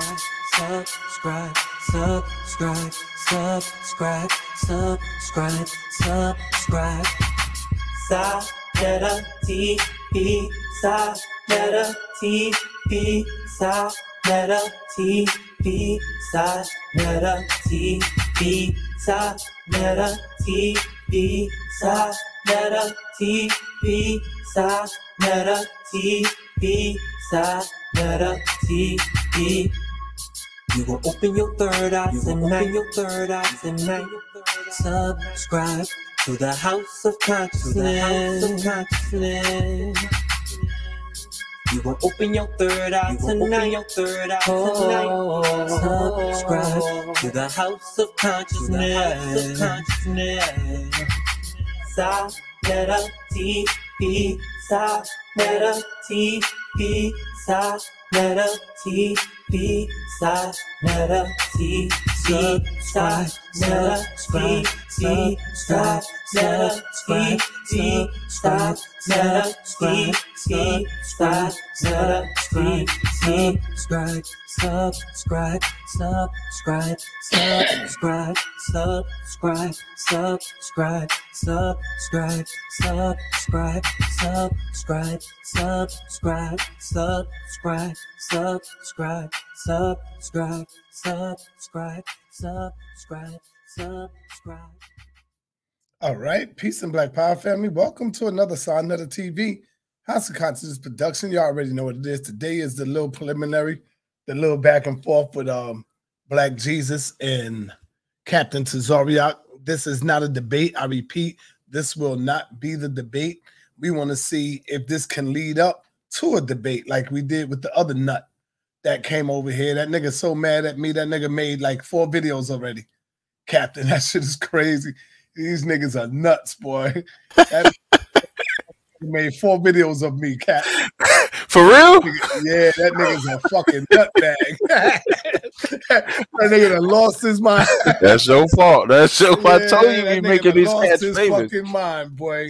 subscribe, subscribe, subscribe, subscribe, subscribe, subscribe. Sa letter TV, sa letter TV, sa letter TV, sa letter TV, sa letter TV, sa letter TV, sa letter TV, sa letter TV. You will open your third eye tonight, your third eye tonight. Subscribe to the House of Consciousness. You will open your third eye tonight, your third eye oh. tonight. Subscribe to the House of Consciousness. Saletta TV, Saletta TV, Saletta TV, B-side, letter T, C-side, letter T, C-side, letter T, C-side, letter T, C-side, letter T stop subscribe, subscribe, subscribe, subscribe, subscribe, subscribe, subscribe, subscribe, subscribe, subscribe, subscribe, subscribe, subscribe, subscribe, subscribe. All right, peace and black power family. Welcome to another Sa Neter TV House of Consciousness production. You already know what it is. Today is the little preliminary, the little back and forth with um Black Jesus and Captain Tazaryach. This is not a debate. I repeat, this will not be the debate. We want to see if this can lead up to a debate like we did with the other nut that came over here. That nigga so mad at me. That nigga made like four videos already. Captain, that shit is crazy. These niggas are nuts, boy. That, made four videos of me, cat. For real? Yeah, that nigga's a fucking nutbag. that nigga done lost his mind. That's your fault. That's your fault. I told you we making these lost his famous. fucking mind, boy.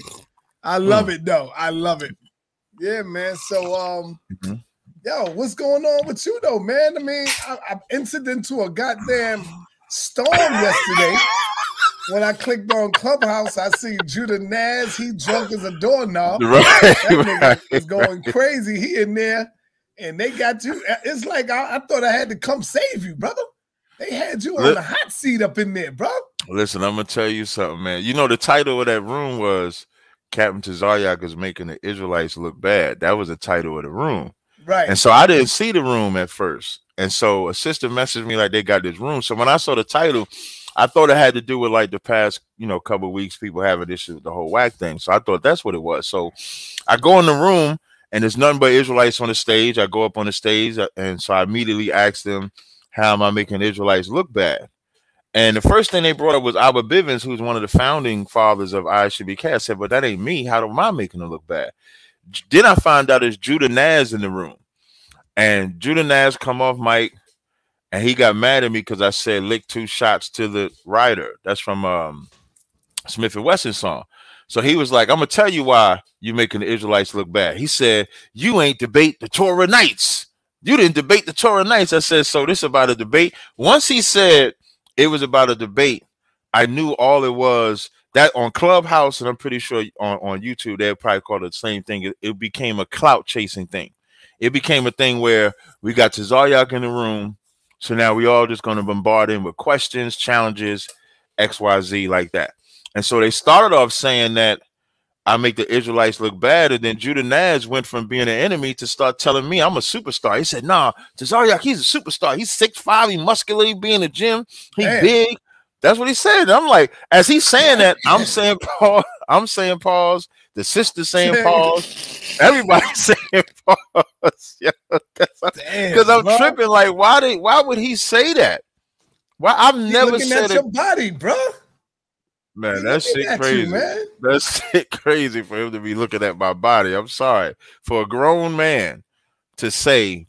I love it though. I love it. Yeah, man. So, um, Mhm. yo, what's going on with you though, man? I mean, I, I entered into a goddamn storm yesterday. When I clicked on Clubhouse, I see Judah Naz. He drunk as a doorknob. Right, That nigga right. is going crazy. He in there, and they got you. It's like I, I thought I had to come save you, brother. They had you on the hot seat up in there, bro. Listen, I'm gonna tell you something, man. You know the title of that room was Captain Tazaryach is making the Israelites look bad. That was the title of the room. Right. And so I didn't see the room at first. And so a sister messaged me like they got this room. So when I saw the title, I thought it had to do with like the past, you know, couple weeks, people having issue with the whole whack thing. So I thought that's what it was. So I go in the room and there's nothing but Israelites on the stage. I go up on the stage uh, and so I immediately asked them, How am I making Israelites look bad? And the first thing they brought up was Abba Bivens, who's one of the founding fathers of ISUPK. Said, but that ain't me. How am I making them look bad? Then I find out it's Judah Naz in the room. And Judah Naz come off mic and he got mad at me because I said lick two shots to the writer. That's from um Smith and Wesson song. So he was like, I'm gonna tell you why you're making the Israelites look bad. He said, You ain't debate the Torah Knights. You didn't debate the Torah Knights. I said, So this is about a debate. Once he said it was about a debate, I knew all it was that on Clubhouse, and I'm pretty sure on, on YouTube, they probably call it the same thing. It, it became a clout chasing thing. It became a thing where we got Tazaryach in the room. So now we all just going to bombard him with questions, challenges, XYZ like that. And so they started off saying that I make the Israelites look bad. And then Judah Naz went from being an enemy to start telling me I'm a superstar. He said, Nah, Tazaryach, he's a superstar. He's 6'5, he muscular, he be in the gym, he Damn. big. That's what he said. And I'm like, as he's saying that, I'm saying pause, I'm saying pause, the sister saying pause, everybody saying pause. Yeah, because I'm bro. tripping. Like, why did why would he say that? Why I've He never looking said at it. your body, bro. Man, that shit at you, crazy. man. That's shit crazy for him to be looking at my body. I'm sorry. For a grown man to say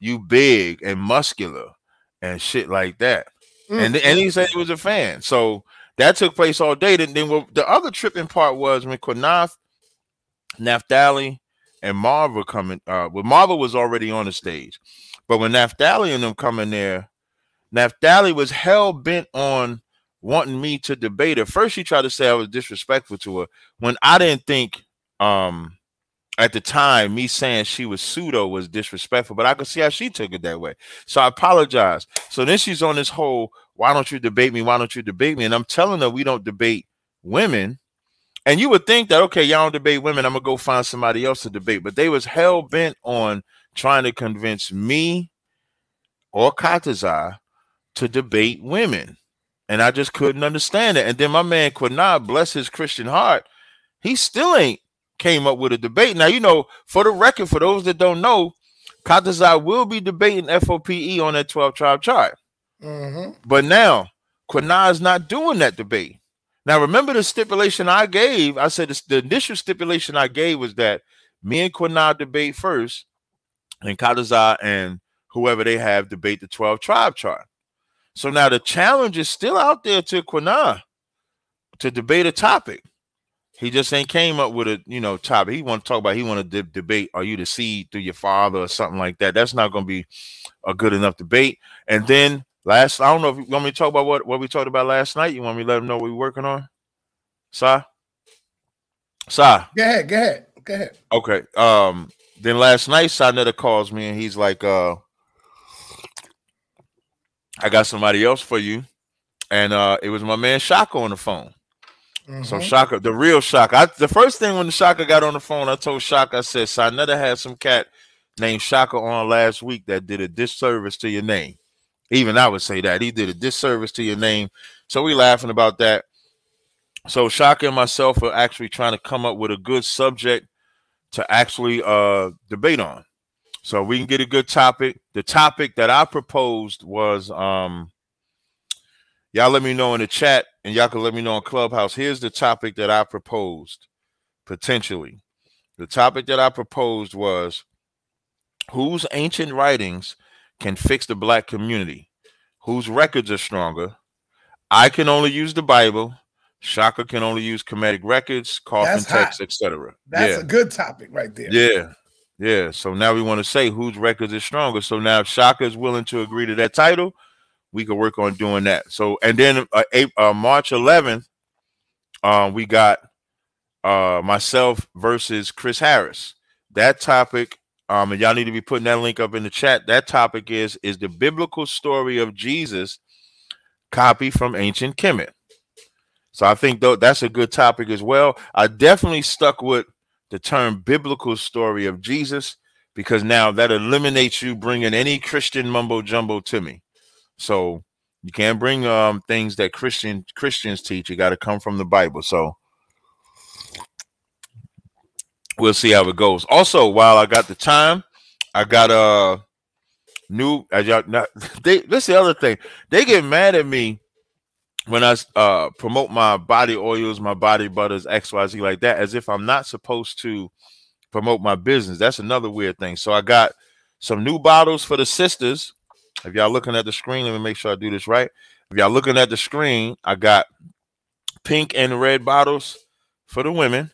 you big and muscular and shit like that. Mm, And and he said he was a fan. So that took place all day. Then, then what- the other tripping part was when Quanath, Naphtali, and Marva coming. Uh, well, Marva was already on the stage, But when Naphtali and them coming there, Naphtali was hell bent on wanting me to debate her. First, she tried to say I was disrespectful to her when I didn't think um at the time me saying she was pseudo was disrespectful, but I could see how she took it that way. So I apologize. So then she's on this whole why don't you debate me? Why don't you debate me? And I'm telling her we don't debate women. And you would think that okay, y'all don't debate women. I'm gonna go find somebody else to debate. But they was hell bent on trying to convince me or Katazai to debate women. And I just couldn't understand it. And then my man Quinard, bless his Christian heart, he still ain't came up with a debate. Now, you know, for the record, for those that don't know, Katazai will be debating FOPE on that 12 tribe chart. Mm-hmm. But now Quinard is not doing that debate. Now, remember the stipulation I gave? I said the initial stipulation I gave was that me and Quinard debate first, and Katazai and whoever they have debate the 12 tribe chart. So now the challenge is still out there to Quinard to debate a topic. He just ain't came up with a you know topic. He want to talk about. He want to de- debate. Are you the seed through your father or something like that? That's not going to be a good enough debate. And then last, I don't know if you want me to talk about what what we talked about last night. You want me to let them know what we're working on? Sa, Sa. Go ahead. Go ahead. Go ahead. Okay. Um. Then last night, Sa calls me and he's like, uh, I got somebody else for you. And uh, it was my man Shaka on the phone. Mm-hmm. So Shaka, the real Shaka. I, the first thing when the Shaka got on the phone, I told Shaka, I said, "Sa had some cat named Shaka on last week that did a disservice to your name. Even I would say that he did a disservice to your name. So we laughing about that. So Shaka and myself are actually trying to come up with a good subject to actually uh debate on. So we can get a good topic. The topic that I proposed was um y'all let me know in the chat and y'all can let me know on Clubhouse. Here's the topic that I proposed potentially. The topic that I proposed was whose ancient writings can fix the black community? Whose records are stronger? I can only use the Bible. Shaka can only use Kemetic records, coffin texts, etc. That's yeah. a good topic right there. Yeah. Yeah. So now we want to say whose records is stronger. So now if Shaka is willing to agree to that title, we could work on doing that. So and then uh, April, uh, March 11th, um, we got uh, myself versus Chris Harris. That topic, um, and y'all need to be putting that link up in the chat. That topic is is the biblical story of Jesus copy from ancient Kemet. So I think though that's a good topic as well. I definitely stuck with the term biblical story of Jesus because now that eliminates you bringing any Christian mumbo jumbo to me. So you can't bring um things that Christian Christians teach. You got to come from the Bible. So we'll see how it goes. Also, while I got the time, I got a new. As y'all, not, they this the other thing. They get mad at me when I uh, promote my body oils, my body butters, XYZ like that, as if I'm not supposed to promote my business. That's another weird thing. So I got some new bottles for the sisters. If y'all looking at the screen, let me make sure I do this right. If y'all looking at the screen, I got pink and red bottles for the women.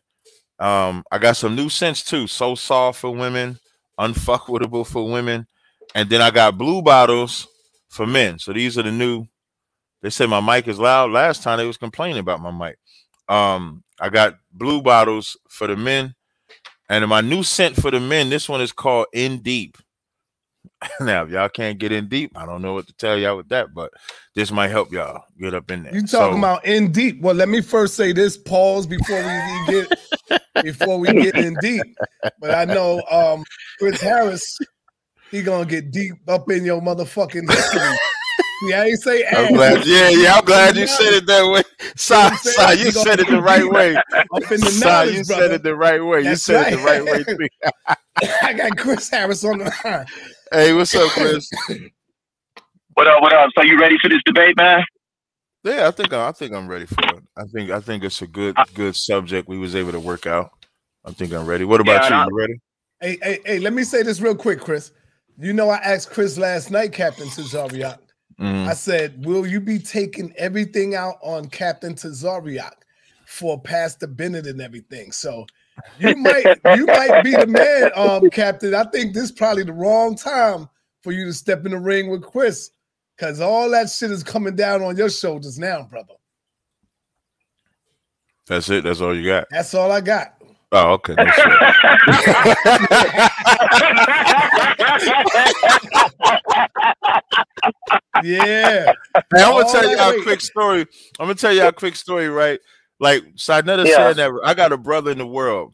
Um, I got some new scents too. So soft for women, unfuckable for women, and then I got blue bottles for men. So these are the new they said my mic is loud. Last time they was complaining about my mic. Um, I got blue bottles for the men, and my new scent for the men. This one is called In Deep. now, if y'all can't get in deep, I don't know what to tell y'all with that, but this might help y'all get up in there. You talking so, about in deep? Well, let me first say this. Pause before we get before we get in deep. But I know um Chris Harris, he gonna get deep up in your motherfucking history. Yeah, I say ass. I'm glad, yeah, yeah, I'm glad you said it that way. Sa, Sa, you said it the right way. Up in the Sa, you said it the right way. You said it the right way. I got Chris Harris on the line. Hey, what's up, Chris? What up? What up? So you ready for this debate, man? Yeah, I think I think I'm ready for it. I think I think it's a good good subject we was able to work out. I think I'm ready. What about yeah, you? You ready? Hey, hey, hey, let me say this real quick, Chris. You know, I asked Chris last night, Captain Tazaryach. Mm. I said, Will you be taking everything out on Captain Tazaryach for Pastor Bennett and everything? So you might you might be the man, um, Captain. I think this is probably the wrong time for you to step in the ring with Chris, because all that shit is coming down on your shoulders now, brother. That's it. That's all you got. That's all I got. Oh, okay. No yeah. Hey, I'm gonna tell you a quick story. I'm gonna tell you a quick story, right? Like Sa Neter yeah. said that I got a brother in the world.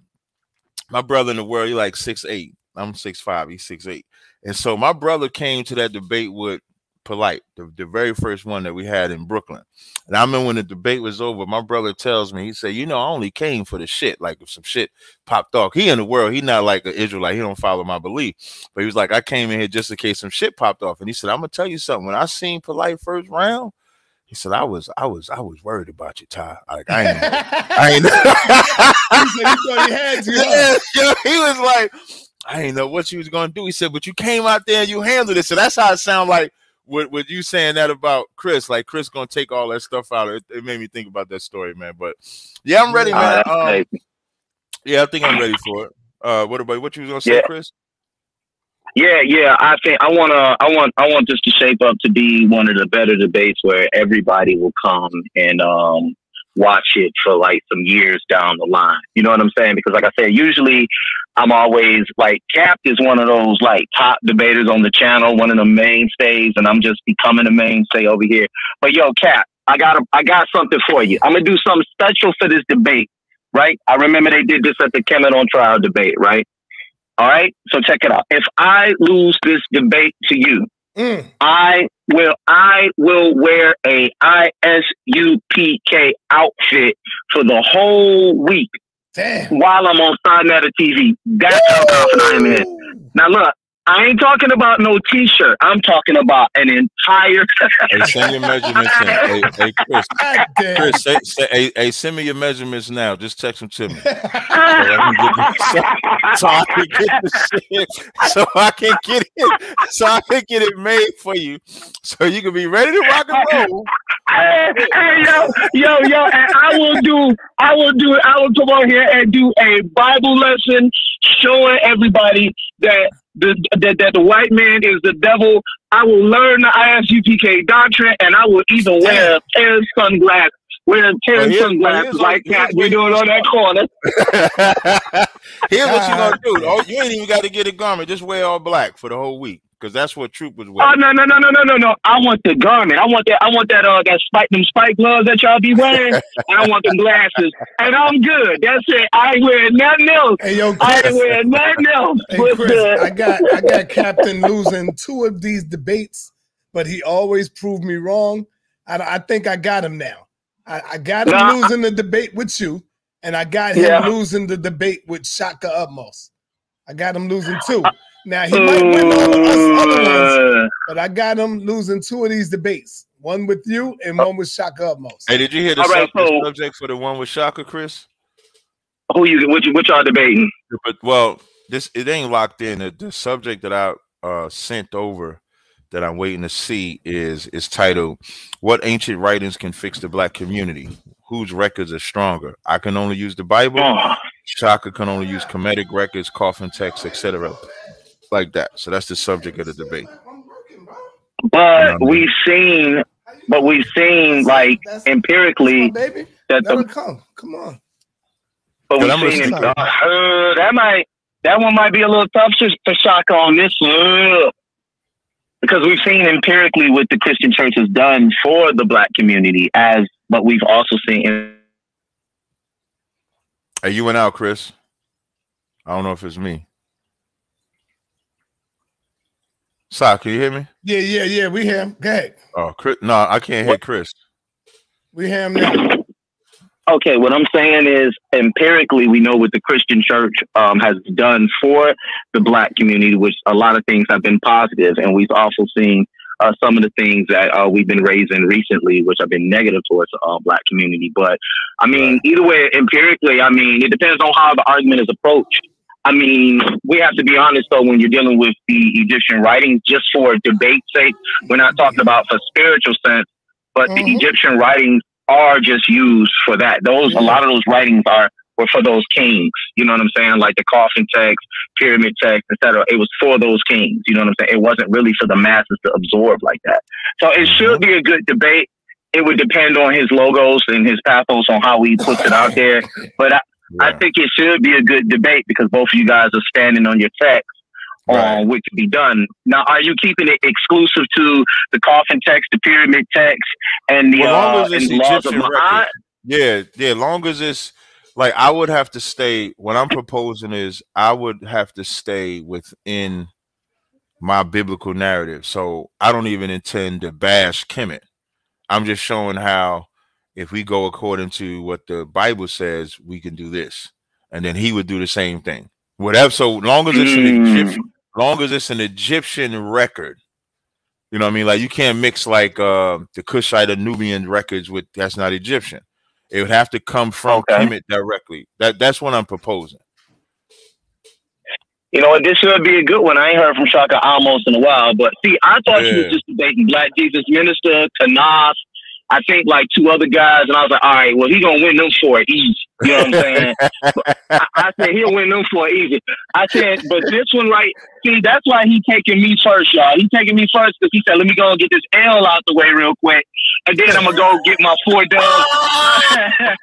My brother in the world, he like six eight. I'm six five. He's six eight. And so my brother came to that debate with Polite, the, the very first one that we had in Brooklyn. And I remember when the debate was over, my brother tells me, he said, you know, I only came for the shit. Like if some shit popped off. He in the world, he not like an Israelite, he don't follow my belief. But he was like, I came in here just in case some shit popped off. And he said, I'm gonna tell you something. When I seen Polite first round, he said, I was, I was, I was worried about you, Ty. Like I ain't I ain't he, said, he, thought he, had you, yeah, he was like, I ain't know what you was gonna do. He said, but you came out there and you handled it. So that's how it sounded like with, with you saying that about Chris, like Chris gonna take all that stuff out. It, it made me think about that story, man. But yeah, I'm ready, man. Um, yeah, I think I'm ready for it. Uh, what about what you was gonna say, yeah. Chris? Yeah, yeah. I think I wanna, I want, I want this to shape up to be one of the better debates where everybody will come and um, watch it for like some years down the line. You know what I'm saying? Because like I said, usually I'm always like Cap is one of those like top debaters on the channel, one of the mainstays, and I'm just becoming a mainstay over here. But yo, Cap, I got a, I got something for you. I'm gonna do something special for this debate, right? I remember they did this at the Kemet on trial debate, right? All right, so check it out. If I lose this debate to you, mm. I will I will wear a ISUPK outfit for the whole week Damn. while I'm on Sa Neter TV. That's how confident I am in. Now look, I ain't talking about no T-shirt. I'm talking about an entire. hey, send your measurements in. Hey, hey Chris. Chris, say, say, hey, hey, send me your measurements now. Just text them to me. so, so, I can get the shit. So I can get it. So I can get it made for you. So you can be ready to rock and roll. Hey, hey, yo, yo, yo, and I will do. I will do. I will come on here and do a Bible lesson showing everybody that the, that, that the white man is the devil. I will learn the ISUPK doctrine, and I will even wear a pair of sunglasses. Wear a pair of sunglasses like that we're doing on that corner. here's what you're gonna do. Oh, you ain't even got to get a garment. Just wear all black for the whole week because that's what Troop was wearing. Oh no no no no no no no! I want the garment. I want that. I want that. Uh, that spike them spike gloves that y'all be wearing. and I want the glasses, and I'm good. That's it. I ain't wearing nothing else. Hey yo, Chris. I ain't wearing nothing else. Hey Chris, I got I got Captain losing two of these debates, but he always proved me wrong. I, I think I got him now. I, I got him nah. losing the debate with you, and I got him yeah. losing the debate with Shaka Upmost. I got him losing two. Now he might win all the other ones, but I got him losing two of these debates. One with you and one with Shaka Utmost. Hey, did you hear the right, so, subject for the one with Shaka, Chris? Who you which which y'all debating? But well, this it ain't locked in. The, the subject that I uh, sent over that I'm waiting to see is is titled "What Ancient Writings Can Fix the Black Community." Whose records are stronger? I can only use the Bible. Oh. Shaka can only use Kemetic records, coffin texts, etc like that. So that's the subject of the debate. But we've seen, but we've seen like empirically that the come, come on. But we've seen it, uh, that might that one might be a little tough for Shaka on this one because we've seen empirically what the Christian church has done for the black community, as but we've also seen. Hey, you went out, Chris. I don't know if it's me. Si, can you hear me? Yeah, yeah, yeah. We hear him. Go ahead. Oh, Chris, no, I can't hear Chris. We hear him now. Okay, what I'm saying is empirically, we know what the Christian church um, has done for the black community, which a lot of things have been positive, and we've also seen uh, some of the things that uh, we've been raising recently, which have been negative towards the uh, black community. But I mean, right. either way, empirically, I mean, it depends on how the argument is approached. I mean, we have to be honest though, when you're dealing with the Egyptian writings, just for debate's sake, we're not talking about for spiritual sense, but mm-hmm. the Egyptian writings are just used for that. Those, a lot of those writings are were for those kings. You know what I'm saying? Like the coffin text, pyramid text, etc. It was for those kings. You know what I'm saying? It wasn't really for the masses to absorb like that. So it should be a good debate. It would depend on his logos and his pathos on how he puts it out there. But I, yeah. I think it should be a good debate because both of you guys are standing on your text right. on what can be done. Now, are you keeping it exclusive to the coffin text, the pyramid text, and the, well, uh, and laws of Muhammad? Yeah, yeah. Long as it's like I would have to stay. What I'm proposing is I would have to stay within my biblical narrative. So I don't even intend to bash Kemet. I'm just showing how if we go according to what the Bible says, we can do this. And then he would do the same thing. Whatever. So long as it's an Egyptian, mm. long as it's an Egyptian record, you know what I mean? Like you can't mix like uh the Kushite or Nubian records with that's not Egyptian. It would have to come from okay. Kemet directly. That that's what I'm proposing. You know, what? this should be a good one. I ain't heard from Shaka almost in a while, but see, I thought yeah. she was just debating Black Jesus Minister, Tanas, I think like two other guys, and I was like, all right, well, he gonna win them for it easy. You know what I'm saying? I, I, said he'll win them for it easy. I said, but this one, right? See, that's why he taking me first, y'all. He taking me first because he said, let me go and get this L out the way real quick, and then I'm gonna go get my four dubs.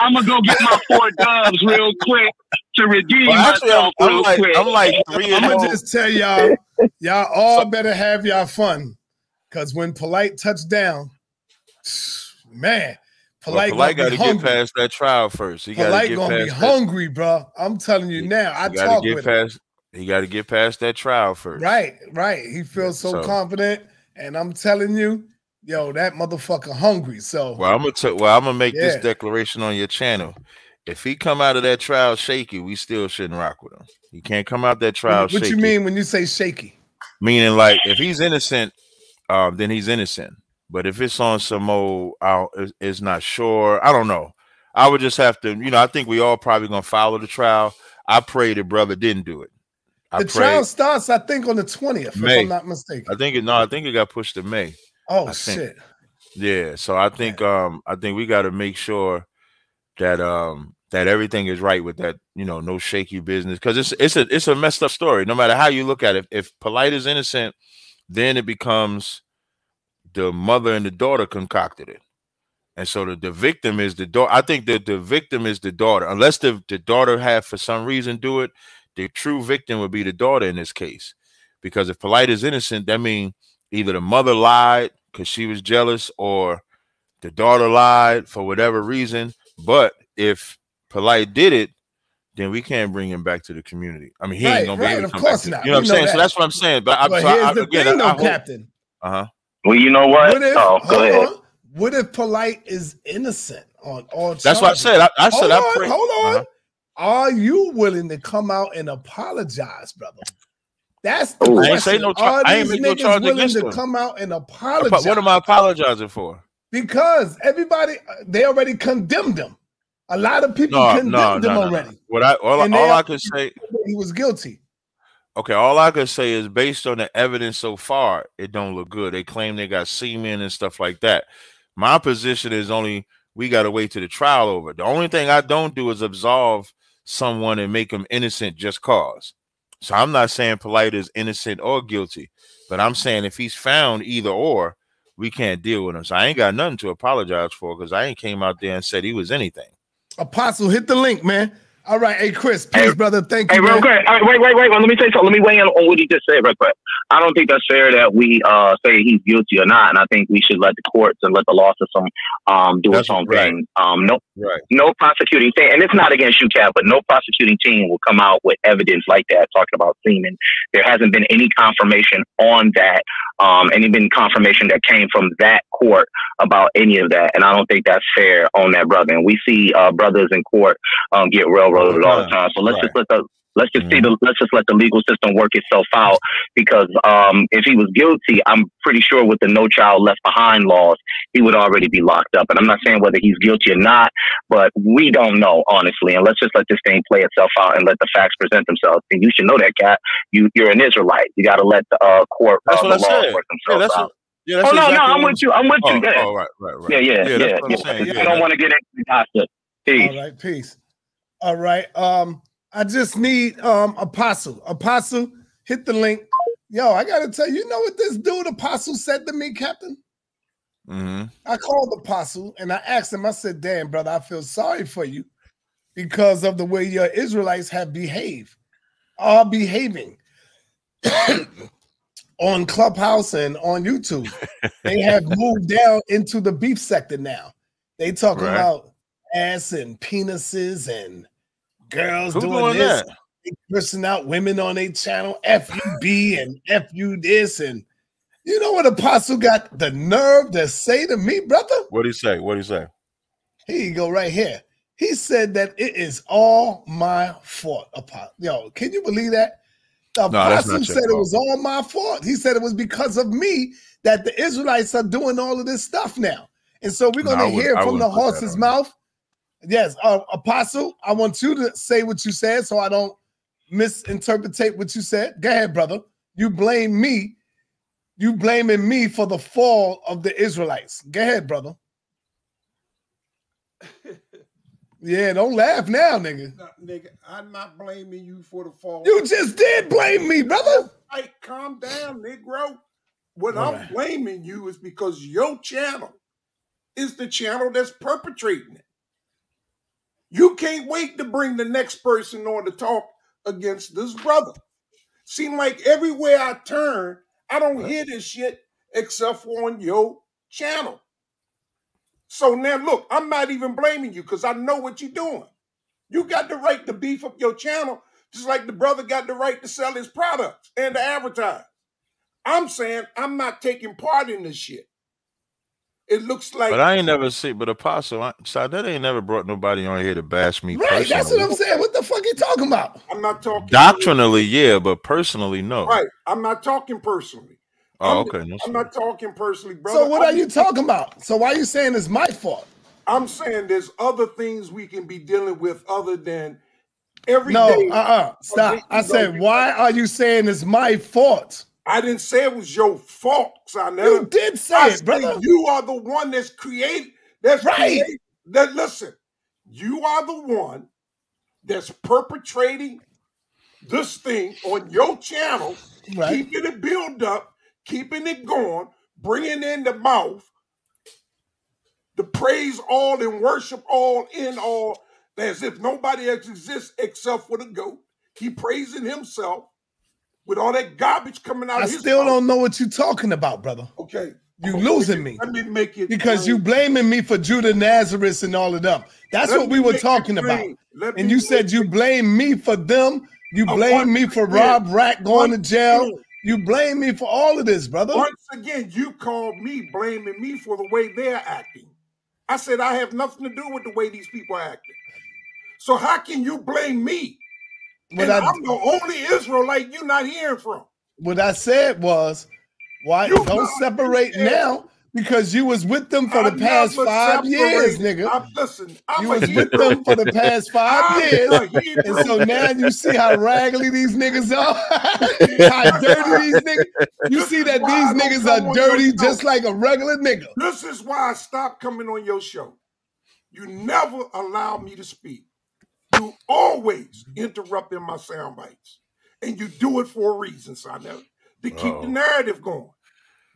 I'm gonna go get my four dubs real quick to redeem well, actually, myself I'm, I'm like, quick. I'm like three. I'm gonna just oh. tell y'all, y'all all better have y'all fun because when Polite touched down, man, Polite, well, Polite got to get past that trial first. He got to get gonna past be hungry, bro. I'm telling you now. I talk with past, him. He got to get past that trial first. Right, right. He feels so, so, confident, and I'm telling you, yo, that motherfucker hungry. So well, I'm gonna t- well, I'm gonna make yeah. this declaration on your channel. If he come out of that trial shaky, we still shouldn't rock with him. He can't come out that trial. What, what you mean when you say shaky? Meaning, like, if he's innocent, um, then he's innocent. But if it's on some old, uh, is not sure. I don't know. I would just have to, you know. I think we all probably gonna follow the trial. I pray the brother didn't do it. I the pray, trial starts, I think, on the twentieth. If I'm not mistaken. I think it. No, I think it got pushed to May. Oh shit. Yeah. So I think, um, I think we got to make sure that um that everything is right with that. You know, no shaky business because it's it's a it's a messed up story. No matter how you look at it, if polite is innocent then it becomes the mother and the daughter concocted it. And so the, the victim is the daughter. I think that the victim is the daughter. Unless the, the daughter had for some reason do it, the true victim would be the daughter in this case. Because if Polite is innocent, that means either the mother lied because she was jealous or the daughter lied for whatever reason. But if Polite did it, then we can't bring him back to the community. I mean, he right, ain't gonna right, be able to come back. not. you know what I'm saying? That. So that's what I'm saying. But, but so here's I, the again, thing, though, I, Captain. Uh huh. Well, you know what? what if, oh, go ahead. On. What if Polite is innocent on all? Charges? That's what I said. I, I said hold I on, Hold on. Uh-huh. Are you willing to come out and apologize, brother? That's the Ooh, question. I ain't say no. Char- I ain't make no charge willing against to them. come out and apologize. What am I apologizing for? Because everybody they already condemned him. A lot of people no, condemned no, him no, already. What I all, all I could say he was guilty. Okay, all I could say is based on the evidence so far, it don't look good. They claim they got semen and stuff like that. My position is only we got to wait to the trial over. The only thing I don't do is absolve someone and make them innocent just cause. So I'm not saying polite is innocent or guilty, but I'm saying if he's found either or, we can't deal with him. So I ain't got nothing to apologize for because I ain't came out there and said he was anything. Apostle, hit the link, man. All right, hey Chris, peace, hey, brother. Thank you. Hey, real quick. All right, wait, wait, wait. Well, let me say something. Let me weigh in on what he just said, real quick. I don't think that's fair that we uh, say he's guilty or not, and I think we should let the courts and let the law system um, do that's its own right. thing. Um, no, right. no prosecuting thing, and it's not against you, Cap, but no prosecuting team will come out with evidence like that talking about semen. There hasn't been any confirmation on that, um, any been confirmation that came from that court about any of that, and I don't think that's fair on that brother. And we see uh, brothers in court um, get railroaded all the time. So let's right. just let the let's just see the let's just let the legal system work itself out. Because um, if he was guilty, I'm pretty sure with the No Child Left Behind laws, he would already be locked up. And I'm not saying whether he's guilty or not, but we don't know honestly. And let's just let this thing play itself out and let the facts present themselves. And you should know that, cat. You you're an Israelite. You got to let the uh, court uh, the law work themselves yeah, out. Yeah, oh no, exactly no, I'm with you. I'm with you. Oh, yeah. Oh, right, right, right. Yeah, yeah, yeah. yeah, yeah. I don't want to get into gossip. Peace. All right, peace. All right. Um, I just need um Apostle. Apostle, hit the link. Yo, I gotta tell you, you know what this dude Apostle said to me, Captain? Mm-hmm. I called Apostle and I asked him, I said, damn, brother, I feel sorry for you because of the way your Israelites have behaved, are behaving on Clubhouse and on YouTube. they have moved down into the beef sector now. They talk Right. about ass and penises and girls Who doing, doing this, cursing out women on their channel, FUB and FU this. And you know what Apostle got the nerve to say to me, brother? What do you say? What do you say? Here you go, right here. He said that it is all my fault. Apostle. Yo, can you believe that? The No, apostle said it was all my fault. He said it was because of me that the Israelites are doing all of this stuff now. And so we're going to would- hear from the horse's mouth. Yes, uh, Apostle, I want you to say what you said so I don't misinterpretate what you said. Go ahead, brother. You blame me. You blaming me for the fall of the Israelites. Go ahead, brother. Yeah, don't laugh now, nigga. Nah, nigga, I'm not blaming you for the fall. You just did blame me, brother. Hey, calm down, Negro. What All I'm right. blaming you is because your channel is the channel that's perpetrating it. You can't wait to bring the next person on to talk against this brother. Seem like everywhere I turn, I don't hear this shit except for on your channel. So now look, I'm not even blaming you because I know what you're doing. You got the right to beef up your channel, just like the brother got the right to sell his products and to advertise. I'm saying I'm not taking part in this shit. It looks like But I ain't never see. But Apostle, I, so that ain't never brought nobody on here to bash me Right, personally. that's what I'm saying. What the fuck you talking about? I'm not talking Doctrinally, yeah, but personally, no. Right. I'm not talking personally. Oh, I'm- okay. No, I'm not talking personally, brother. So what I'm- are you talking about? So why are you saying it's my fault? I'm saying there's other things we can be dealing with other than every No, day- uh-uh. Stop. I said, why are you saying it's my fault? I didn't say it was your fault, Sa Neter. You did say I it, brother. You are the one that's created. That's Right. created- That listen, you are the one that's perpetrating this thing on your channel, Right. keeping it built up, keeping it going, bringing in the mouth, the praise all and worship all in all, as if nobody else exists except for the goat. He praising himself with all that garbage coming out I of his still mouth. don't know what you're talking about, brother. Okay. You I'm losing me. Let me make it Because you blaming me for Judah Nazareth and all of them. That's Let what we were talking about. And you said you blame me for them. You blame me for again, Rob Rack going to jail. again. You blame me for all of this, brother. Once again, you called me blaming me for the way they're acting. I said I have nothing to do with the way these people are acting. So how can you blame me? What I- I'm the only Israelite you're not hearing from. What I said was, why You don't separate yeah. now? Because you was with them for the past five years, nigga. I'm, listen, I'm You was with them for the past five I'm years. And so now you see how raggedy these niggas are, how dirty these niggas. You see that these niggas are dirty just like a regular nigga. This is why I stopped coming on your show. You never allow me to speak. You always interrupt in my sound bites. And you do it for a reason, son, to keep the Oh. narrative going.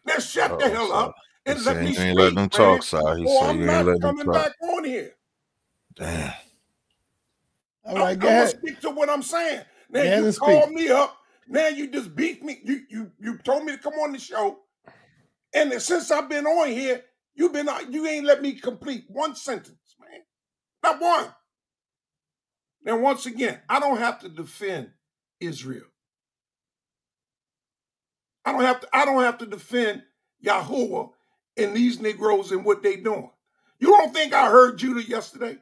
Now shut the Oh, hell so up and He let me you speak. ain't letting them talk, Si. He said I'm you not ain't letting them coming talk. back on here. Damn. All I'm, right, I'm gonna ahead. speak to what I'm saying. Now Go you called speak. me up. Now you just beat me. You you you told me to come on the show, and since I've been on here, you've been you ain't let me complete one sentence, man. Not one. Now once again, I don't have to defend Israel. I don't have to. I don't have to defend Yahuwah and these Negroes and what they're doing. You don't think I heard Judah yesterday?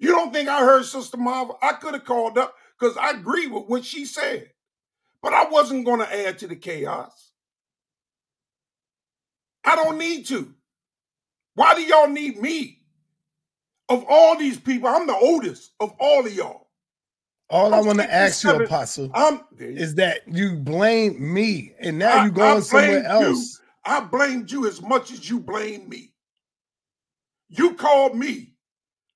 You don't think I heard Sister Marva? I could have called up because I agree with what she said, but I wasn't going to add to the chaos. I don't need to. Why do y'all need me? Of all these people, I'm the oldest of all of y'all. All I I'm want to ask you, Apostle, I'm is that you blame me and now I- you going I somewhere blamed you. else. I blamed you as much as you blame me. You called me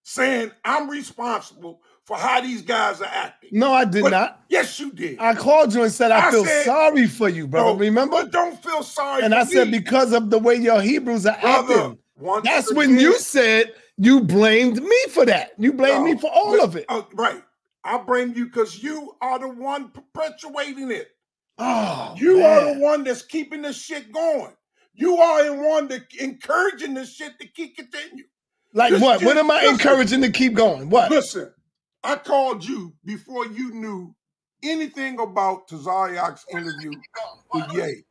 saying I'm responsible for how these guys are acting. No, I did But- not. Yes, you did. I called you and said I, I feel said- sorry for you, brother. No, Remember? but don't feel sorry. And I said because of the way your Hebrews are brother. acting. That's when you said you blamed me for that. You blamed me for all but- of it. uh, right. I blame you because you are the one perpetuating it. Oh, You are the one that's keeping this shit going. You are the one that encouraging this shit to keep continue. Like This what? kid- What am I listen. encouraging to keep going? What? Listen, I called you before you knew anything about Tazaryach's interview with Ye.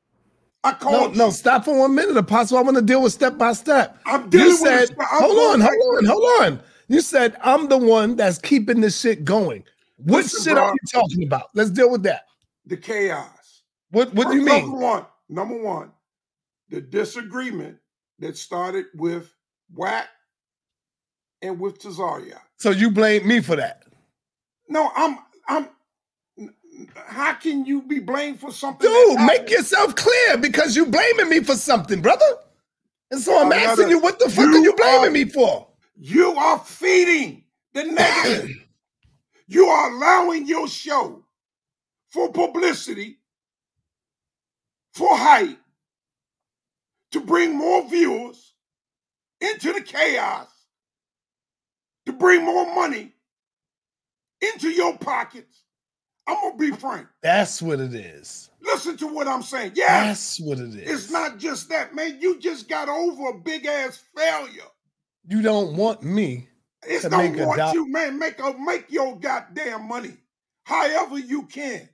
I No, called no, you. stop for one minute, Apostle. I want to deal with step by step. I'm dealing You said. I'm hold on, hold on, hold on. You said I'm the one that's keeping this shit going. What Listen, shit bro. are you talking about? Let's deal with that. The chaos. What What do you mean? Number one, number one, the disagreement that started with Wack and with Tazaryach. So you blame me for that? No, I'm I'm how can you be blamed for something? Dude, make yourself clear because you're blaming me for something, brother. And so I'm gotta- asking you, what the fuck you are you blaming are- me for? You are feeding the negative. you are allowing your show for publicity, for hype, to bring more viewers into the chaos, to bring more money into your pockets. I'm gonna be frank. That's what it is. Listen to what I'm saying. Yeah, That's what it is. it's not just that, man. You just got over a big ass failure. You don't want me. It's don't want you, man. Make a make your goddamn money, however you can.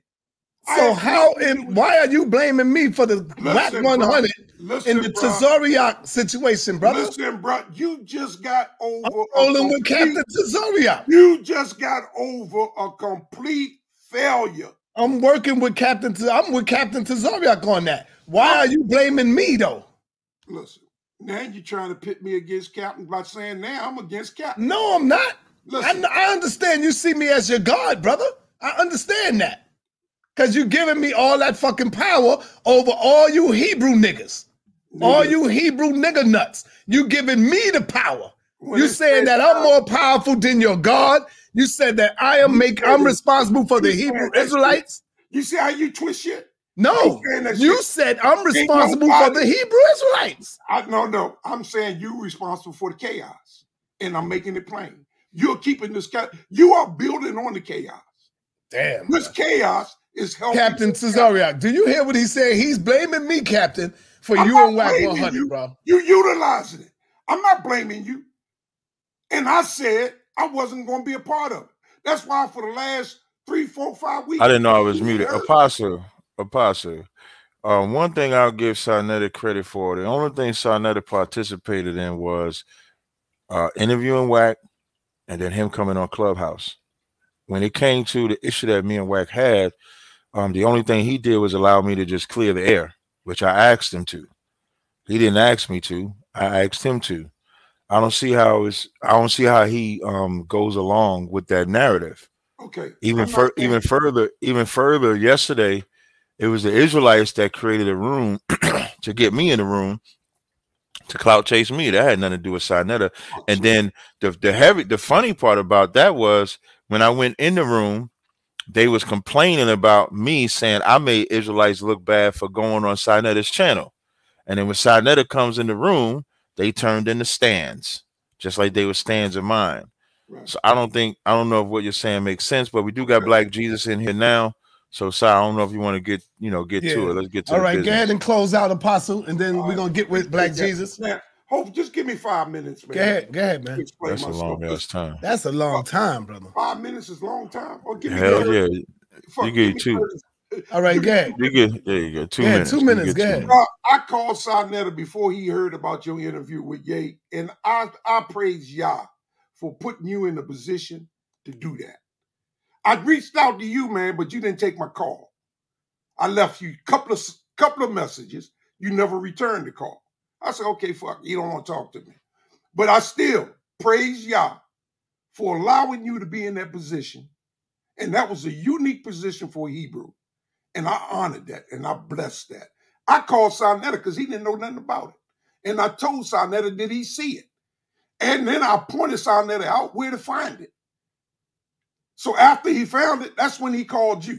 So how nothing to do and why are you blaming me for the Listen, 100 Listen, in the. Tazaryach situation, brother? Listen, bro. You just got over. I'm rolling with complete- Captain Tazaryach. You just got over a complete failure. I'm working with Captain. T- I'm with Captain Tazaryach on that. Why are you blaming me though? Listen, now you're trying to pit me against Captain by saying now I'm against Captain. No, I'm not. I, Listen, I understand you see me as your God, brother. I understand that. Because you're giving me all that fucking power over all you Hebrew niggas. All you Hebrew nigga nuts. You giving me the power. when You saying that I'm more powerful than your God. You said that I am make I'm responsible for the Hebrew. Israelites. You see how you twist shit? No, You saying that you shit. said I'm responsible for the Hebrew Israelites. I no no. I'm saying you're responsible for the chaos, and I'm making it plain. You're keeping this. Cha- you are building on the chaos. Damn. This chaos is helping Captain Tazaryach, do you hear what he's saying? He's blaming me, Captain, for I'm you and Wack 100, you. bro. You utilizing it. I'm not blaming you. And I said I wasn't going to be a part of it. That's why for the last three, four, five weeks, I didn't know I was muted. Apostle, Apostle. Um, one thing I'll give Sa Neter credit for, the only thing Sa Neter participated in was uh, interviewing Wack and then him coming on Clubhouse. When it came to the issue that me and Wack had, um, the only thing he did was allow me to just clear the air, which I asked him to. He didn't ask me to. I asked him to. I don't see how it's. I don't see how he um, goes along with that narrative Okay. even I'm fur- saying- even further even further yesterday it was the israelites that created a room to get me in the room to clout chase me that had nothing to do with Sa Neter. and then the the heavy the funny part about that was when i went in the room they was complaining about me saying i made israelites look bad for going on Sa Neter's channel and then when Sa Neter comes in the room they turned into stands just like they were stands of mine Right. so I don't think I don't know if what you're saying makes sense, but we do got Okay. Black Jesus in here now. So, Si, I don't know if you want to get you know get Yeah. to it. Let's get to All the right, go ahead and close out Apostle, and then All we're right. gonna get with Black Yeah. Jesus. Man, hope just give me five minutes, man. Go ahead, go ahead, man. That's a long ass time. That's a long time, brother. Five minutes is long time. Or give me Hell 30 yeah, fuck, You get two. 30. All right, go ahead. you get there. You go two Yeah, minutes. two You minutes, get go two ahead. Bro, I called Sa Neter before he heard about your interview with Ye, and I I praise Yah for putting you in a position to do that. I reached out to you, man, but you didn't take my call. I left you a couple of couple of messages. You never returned the call. I said, okay, fuck, you don't want to talk to me. But I still praise Yah for allowing you to be in that position. And that was a unique position for a Hebrew. And I honored that and I blessed that. I called Sa Neter because he didn't know nothing about it. And I told Sa Neter, did he see it? And then I pointed Sa Neter out where to find it. So after he found it, that's when he called you.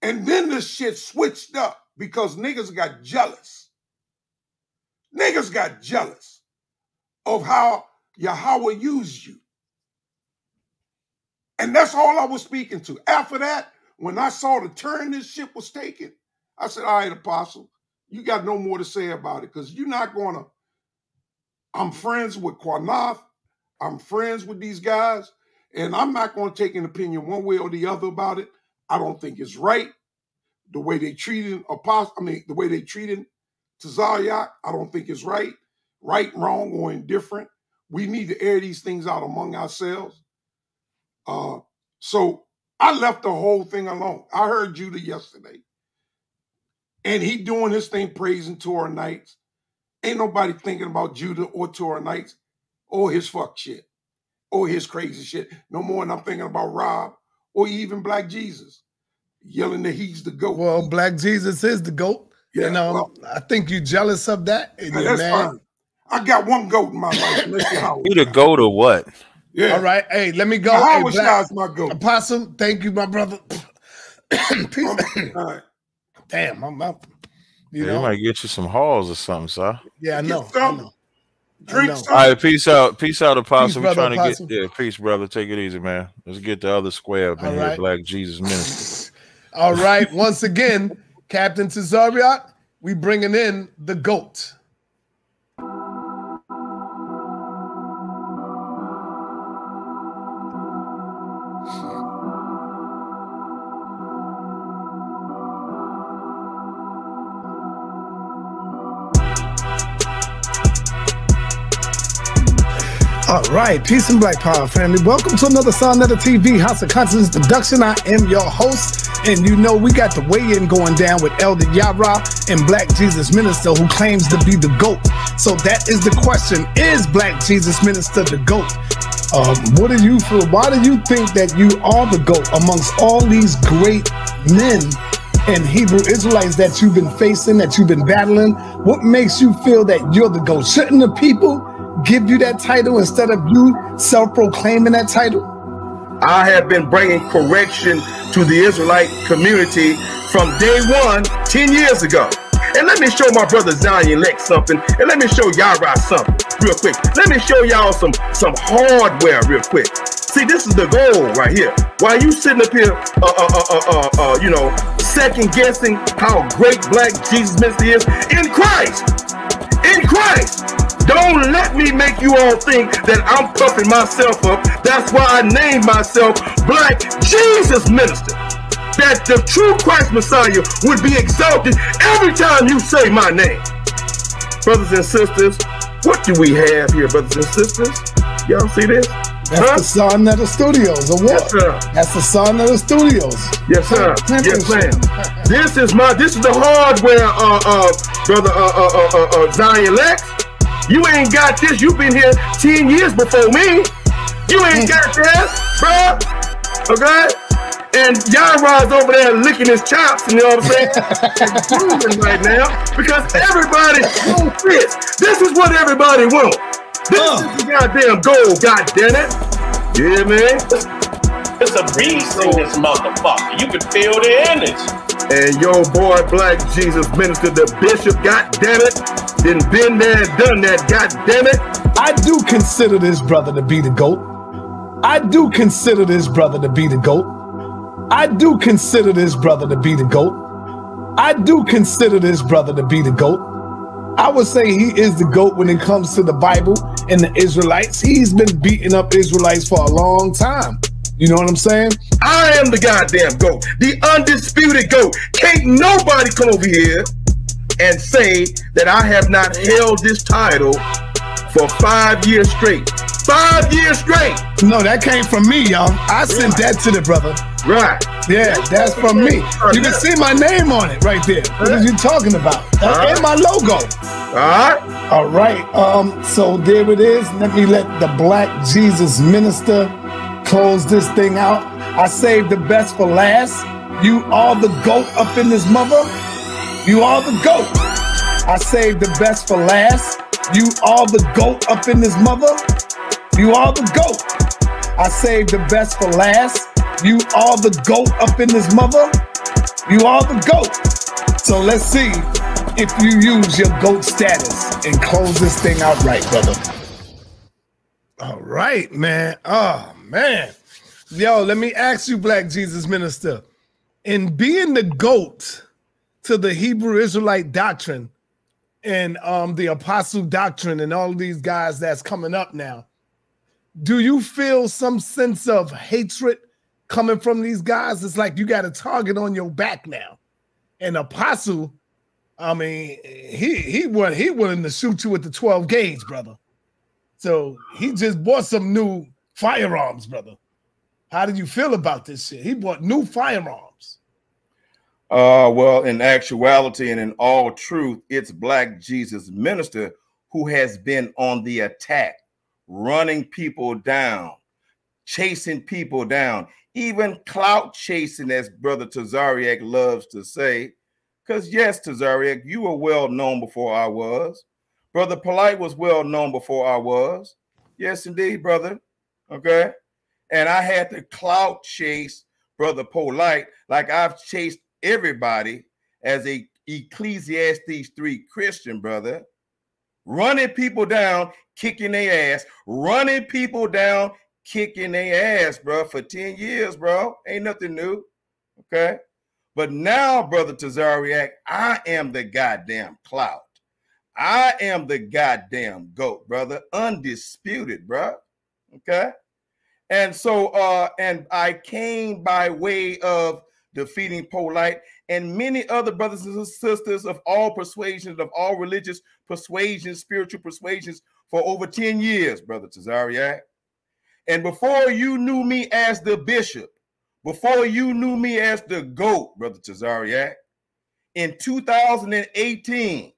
And then this shit switched up because niggas got jealous. Niggas got jealous of how Yahweh used you. And that's all I was speaking to. After that, when I saw the turn this ship was taking, I said, all right, Apostle, you got no more to say about it because you're not going to. I'm friends with Quanath. I'm friends with these guys, and I'm not going to take an opinion one way or the other about it. I don't think it's right. The way they treated Apostle, I mean, the way they treated Tazaryach, I don't think it's right. Right, wrong, or indifferent. We need to air these things out among ourselves. Uh, so I left the whole thing alone. I heard Judah yesterday, and he doing his thing praising Torah nights. Ain't nobody thinking about Judah or Torah nights or his fuck shit or his crazy shit no more than I'm thinking about Rob or even Black Jesus yelling that he's the goat. Well, Black Jesus is the goat. Yeah, you um, know, well, I think you're jealous of that. that's fine. I got one goat in my life. He the goat or what? Yeah. All right. Hey, let me go. How hey, Black, my goat. Apostle, thank you, my brother. Peace. All right. Damn, I'm up. You yeah, know, might get you some halls or something, sir. Yeah, I know. I know. Drink All right, peace out, peace out, Apostle. We're trying Apostle. to get yeah, peace, brother. Take it easy, man. Let's get the other square up in here, Black Jesus Minister. All right, once again, Captain Tazaryach, we bringing in the goat. All right, peace and black power family. Welcome to another Sa Neter TV House of Consciousness production. I am your host, and you know we got the weigh-in going down with Elder Yara and Black Jesus Minister, who claims to be the GOAT. So that is the question: Is Black Jesus Minister the GOAT? Um, what do you feel? Why do you think that you are the GOAT amongst all these great men and Hebrew Israelites that you've been facing, that you've been battling? What makes you feel that you're the GOAT? Shouldn't the people give you that title instead of you self-proclaiming that title? I have been bringing correction to the Israelite community from day one, 10 years ago. And let me show my brother Zion Lex something, and let me show Yara something real quick. Let me show y'all some, some hardware real quick. See, this is the goal right here. While you sitting up here, uh, uh, uh, uh, uh, you know, second guessing how great Black Jesus is in Christ, in Christ. Don't let me make you all think that I'm puffing myself up. That's why I named myself Black Jesus Minister. That the true Christ Messiah would be exalted every time you say my name. Brothers and sisters, what do we have here, brothers and sisters? Y'all see this? That's huh? the Sa Neter Studios award. Yes, sir. That's the sign of the Studios. Yes, sir. Yes, ma'am. this is my this is the hardware, uh, uh, brother, uh, uh, uh, uh, uh Zion Lex. You ain't got this. You've been here 10 years before me. You ain't got this, bro. Okay? And Yara's over there licking his chops, you know what I'm saying? and right now because everybody wants this. This is what everybody wants. This is the goddamn goal, goddamn it. Yeah, man. It's a beast in this motherfucker. You can feel the energy. And your boy Black Jesus Minister, the bishop, god damn it, didn't been there done that, god damn it. I do consider this brother to be the GOAT. I do consider this brother to be the GOAT. I do consider this brother to be the GOAT. I do consider this brother to be the GOAT. I would say he is the GOAT when it comes to the Bible and the Israelites. He's been beating up Israelites for a long time. You know what I'm saying? I am the goddamn GOAT, the undisputed GOAT. Can't nobody come over here and say that I have not held this title for five years straight. Five years straight. No, that came from me, y'all. I sent that to the brother. Right. Yeah, that's from me. You can see my name on it right there. What are you talking about? Right. And my logo. All right. All right. Um, so there it is. Let me let the black Jesus minister close this thing out. I saved the best for last. You are the goat up in this mother. You are the goat. I saved the best for last. You are the goat up in this mother. You are the goat. I saved the best for last. You are the goat up in this mother. You are the goat. So let's see if you use your goat status and close this thing out right, brother. All right, man. Oh man. Yo, let me ask you, Black Jesus Minister. In being the goat to the Hebrew Israelite doctrine and um the apostle doctrine and all these guys that's coming up now, do you feel some sense of hatred coming from these guys? It's like you got a target on your back now. And apostle, I mean, he he was he willing to shoot you with the 12 gauge, brother. So he just bought some new firearms, brother. How did you feel about this shit? He bought new firearms. Uh, well, in actuality and in all truth, it's Black Jesus Minister who has been on the attack, running people down, chasing people down, even clout chasing, as Brother Tazaryach loves to say. Because, yes, Tazaryach, you were well known before I was. Brother Polite was well known before I was. Yes, indeed, brother. Okay. And I had to clout chase Brother Polite like I've chased everybody as a Ecclesiastes 3 Christian, brother. Running people down, kicking their ass, running people down, kicking their ass, bro, for 10 years, bro. Ain't nothing new. Okay. But now, brother Tazaryach, I am the goddamn clout. I am the goddamn goat, brother. Undisputed, bro. Okay. And so, uh, and I came by way of defeating Polite and many other brothers and sisters of all persuasions, of all religious persuasions, spiritual persuasions for over 10 years, brother Tazaryach. And before you knew me as the bishop, before you knew me as the GOAT, Brother Tazaryach, in 2018,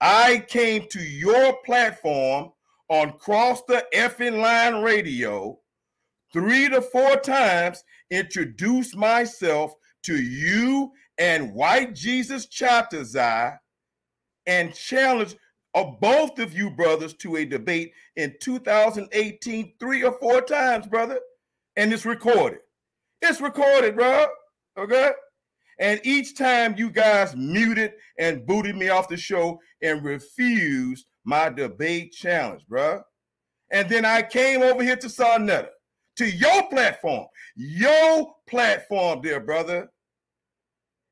I came to your platform on Cross the Effing Line Radio three to four times, introduce myself to you and White Jesus Chapter Chatazai and challenge of uh, both of you brothers to a debate in 2018 three or four times, brother. And it's recorded. It's recorded, bro. Okay. And each time you guys muted and booted me off the show and refused my debate challenge, bro. And then I came over here to Sa Neter, to your platform, your platform, dear brother,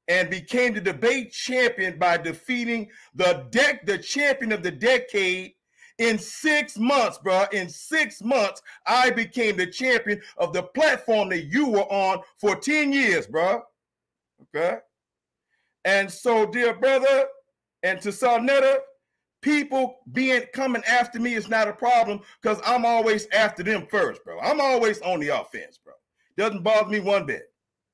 and became the debate champion by defeating the deck, the champion of the decade in six months, bro. In six months, I became the champion of the platform that you were on for 10 years, bro. Okay. And so, dear brother, and to Sa Neter, people being coming after me is not a problem because I'm always after them first, bro. I'm always on the offense, bro. Doesn't bother me one bit.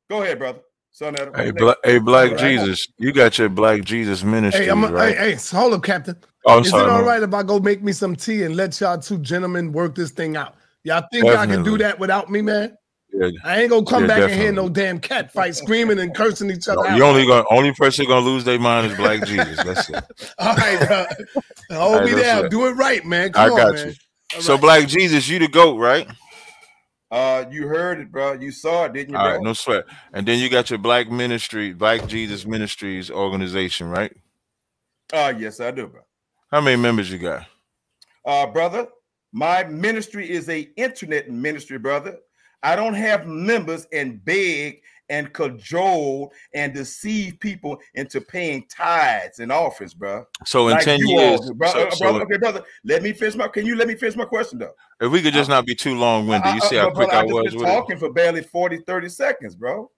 Go ahead, brother. Son, Hey, Bla- hey, Black right. Jesus, you got your Black Jesus ministry, hey, I'm a, right? Hey, hey, hold up, Captain. Oh, Is sorry, it all right if I go make me some tea and let y'all two gentlemen work this thing out? Y'all think Definitely. I can do that without me, man? Yeah. I ain't gonna come yeah, back definitely. and hear no damn cat fight, screaming and cursing each other. No, you only gonna only person gonna lose their mind is Black Jesus. That's it. all right, bro. hold right, me down. Do it right, man. Come I got on, you. so, Black Jesus, you the goat, right? Uh, you heard it, bro. You saw it, didn't you? All right, no sweat. And then you got your Black Ministry, Black Jesus Ministries organization, right? Uh, yes, I do, bro. How many members you got? Uh, brother, my ministry is a internet ministry, brother. I don't have members and beg and cajole and deceive people into paying tithes and offers, bro. So in like 10 years, bro, so, uh, brother, okay, brother, let me finish my can you let me finish my question though? If we could just not be too long-winded, you see how quick I, I was talking it? for barely 40, 30 seconds, bro.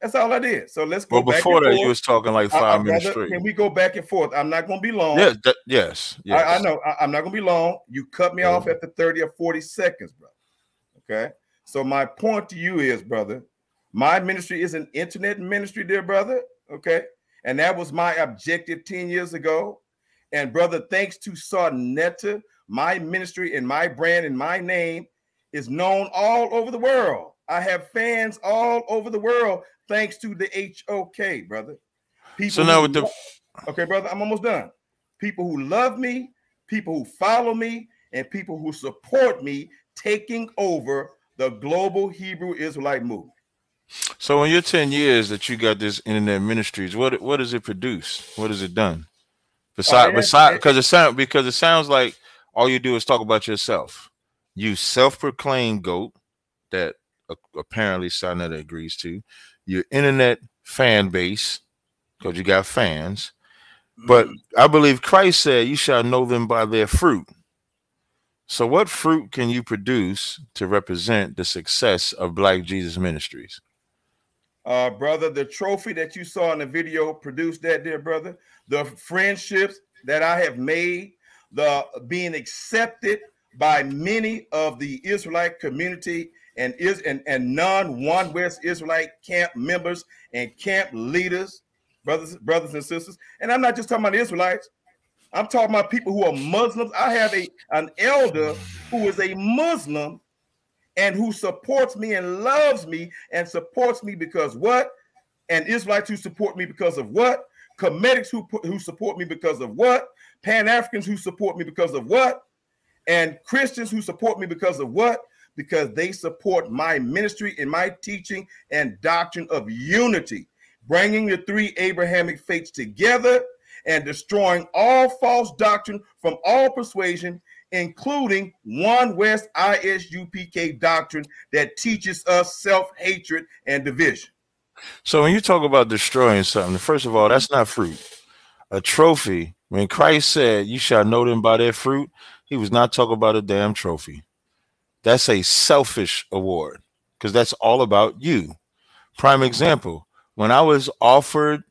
That's all I did. So let's go. Well, before that, forth. you was talking like five I, minutes straight. Can we go back and forth? I'm not going to be long. Yes, that, yes, yes. I, I know. I, am not going to be long. You cut me off at the 30 or 40 seconds, bro. Okay. So my point to you is, brother, my ministry is an internet ministry, dear brother. Okay. And that was my objective 10 years ago. And brother, thanks to Sa Neter, my ministry and my brand and my name is known all over the world. I have fans all over the world thanks to the HOK, brother. People so now with the okay, brother, I'm almost done. People who love me, people who follow me, and people who support me taking over the global Hebrew Israelite movement. So in your 10 years that you got this internet ministries, what what does it produce? What has it done? Besides, Uh, besides, because it sound because it sounds like all you do is talk about yourself. You self-proclaimed goat that uh, apparently Sa Neter agrees to. Your internet fan base because you got fans. But I believe Christ said, "You shall know them by their fruit." So, what fruit can you produce to represent the success of Black Jesus Ministries? uh, brother, the trophy that you saw in the video produced that, dear brother. The friendships that I have made, the being accepted by many of the Israelite community and is and, and non One West Israelite camp members and camp leaders, brothers, brothers and sisters. And I'm not just talking about Israelites. I'm talking about people who are Muslims. I have a an elder who is a Muslim and who supports me and loves me and supports me because what? And Israelites who support me because of what? Kemetics who who support me because of what? Pan Africans who support me because of what? And Christians who support me because of what? Because they support my ministry and my teaching and doctrine of unity, bringing the three Abrahamic faiths together and destroying all false doctrine from all persuasion including one West ISUPK doctrine that teaches us self hatred and division. So when you talk about destroying something, first of all, that's not fruit. A trophy. When Christ said, "You shall know them by their fruit," he was not talking about a damn trophy. That's a selfish award because that's all about you. Prime example: when I was offered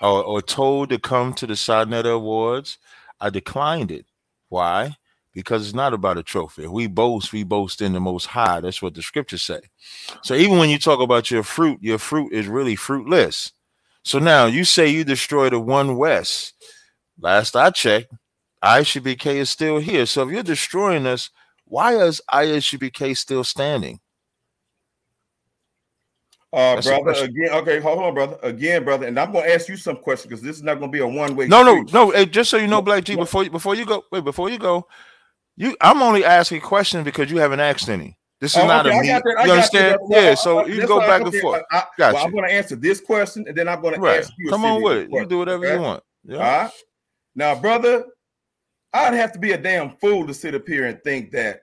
or, or told to come to the Sa Neter Awards, I declined it. Why? Because it's not about a trophy. We boast, we boast in the Most High. That's what the scriptures say. So even when you talk about your fruit, your fruit is really fruitless. So now you say you destroyed the one West. Last I checked, ISUPK is still here. So if you're destroying us, why is ISUPK still standing? Uh, That's brother, again, okay, hold on, brother. Again, brother, and I'm going to ask you some questions because this is not going to be a one way. No, no, no. Hey, just so you know, Black G, before you before you go, wait, before you go, you I'm only asking questions because you haven't asked any. This is Oh, not okay, a me. got that, I You understand? Yeah. I- So I- you go back and forth. I, I, Got well. I'm going to answer this question and then I'm going to Right. ask you. a Come on with it. You do whatever okay? you want. All Yeah. right. Now, brother, I'd have to be a damn fool to sit up here and think that,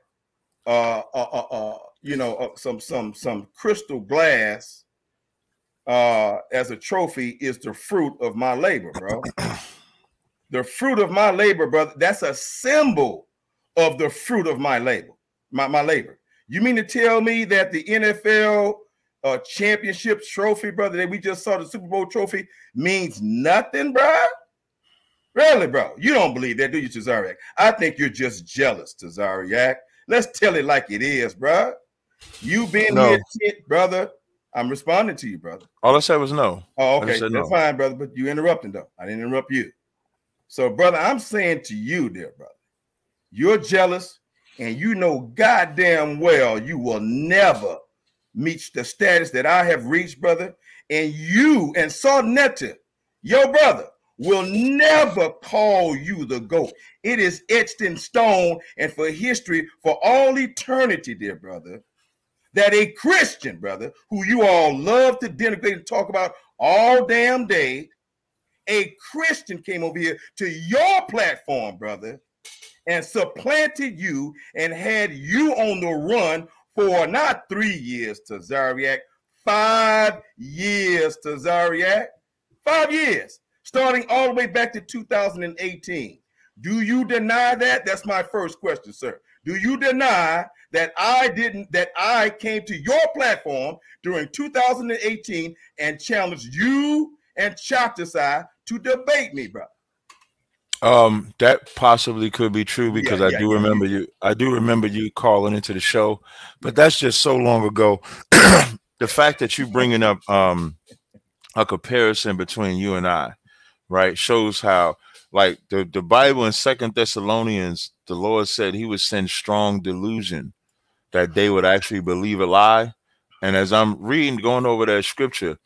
uh, uh, uh, uh you know, uh, some some some crystal glass, uh, as a trophy is the fruit of my labor, bro. the fruit of my labor, brother. That's a symbol of the fruit of my labor, my my labor. You mean to tell me that the NFL uh, championship trophy, brother, that we just saw the Super Bowl trophy means nothing, bro? Really, bro? You don't believe that, do you, Tazaryach? I think you're just jealous, Tazaryach. Let's tell it like it is, bro. You been No. here, brother. I'm responding to you, brother. All I said was no. Oh, okay, that's no. fine, brother. But you interrupting though. I didn't interrupt you. So, brother, I'm saying to you, dear brother, you're jealous, and you know goddamn well you will never meet the status that I have reached, brother. And you and Sa Neter, your brother, will never call you the goat. It is etched in stone and for history for all eternity, dear brother that a Christian, brother, who you all love to denigrate and talk about all damn day, a Christian came over here to your platform, brother, and supplanted you and had you on the run for not three years Tazaryach, five years Tazaryach, five years, starting all the way back to 2018. Do you deny that? That's my first question, sir. Do you deny that I didn't, that I came to your platform during 2018 and challenged you and Chaptasai to debate me, bro? Um, that possibly could be true because Yeah, I yeah, do yeah, remember you. I do remember you calling into the show, but that's just so long ago. the fact that you bringing up um a comparison between you and I, right, shows how like the the Bible in Second Thessalonians, the Lord said He would send strong delusion that they would actually believe a lie. And as I'm reading, going over that scripture,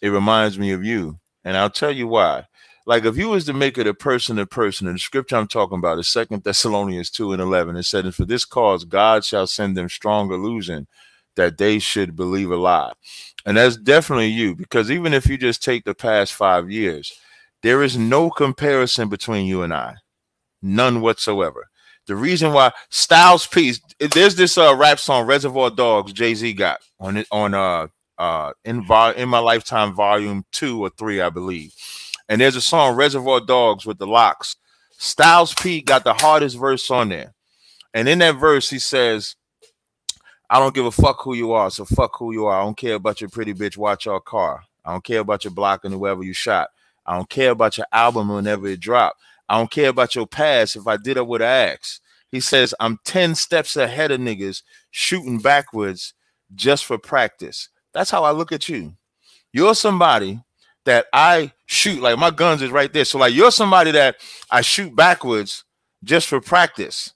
it reminds me of you, and I'll tell you why like if you was to make it a person to person, and the scripture I'm talking about is Second Thessalonians 2 and 11. It said, And for this cause, God shall send them strong illusion that they should believe a lie. And that's definitely you, because even if you just take the past five years, there is no comparison between you and I, none whatsoever. The reason why Styles P, there's this uh, rap song Reservoir Dogs Jay Z got on it on uh uh in vol- in my lifetime volume two or three, I believe. And there's a song Reservoir Dogs with the LOX. Styles P got the hardest verse on there, and in that verse he says, "I don't give a fuck who you are, so fuck who you are. I don't care about your pretty bitch, watch your car. I don't care about your block and whoever you shot. I don't care about your album whenever it dropped. I don't care about your past. If I did, I would asked." He says, I'm 10 steps ahead of niggas shooting backwards just for practice. That's how I look at you. You're somebody that I shoot, like my guns is right there. So, like, you're somebody that I shoot backwards just for practice.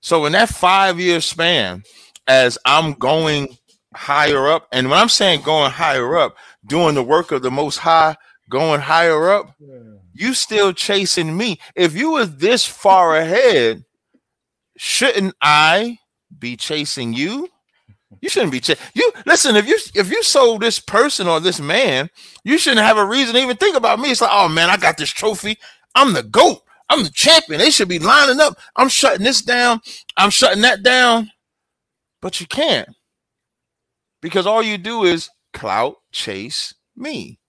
So, in that five year span, as I'm going higher up, and when I'm saying going higher up, doing the work of the most high, going higher up, you still chasing me. If you was this far ahead, shouldn't I be chasing you? You shouldn't be chasing you. Listen, if you if you sold this person or this man, you shouldn't have a reason to even think about me. It's like, oh man, I got this trophy. I'm the goat. I'm the champion. They should be lining up. I'm shutting this down. I'm shutting that down. But you can't. Because all you do is clout chase me.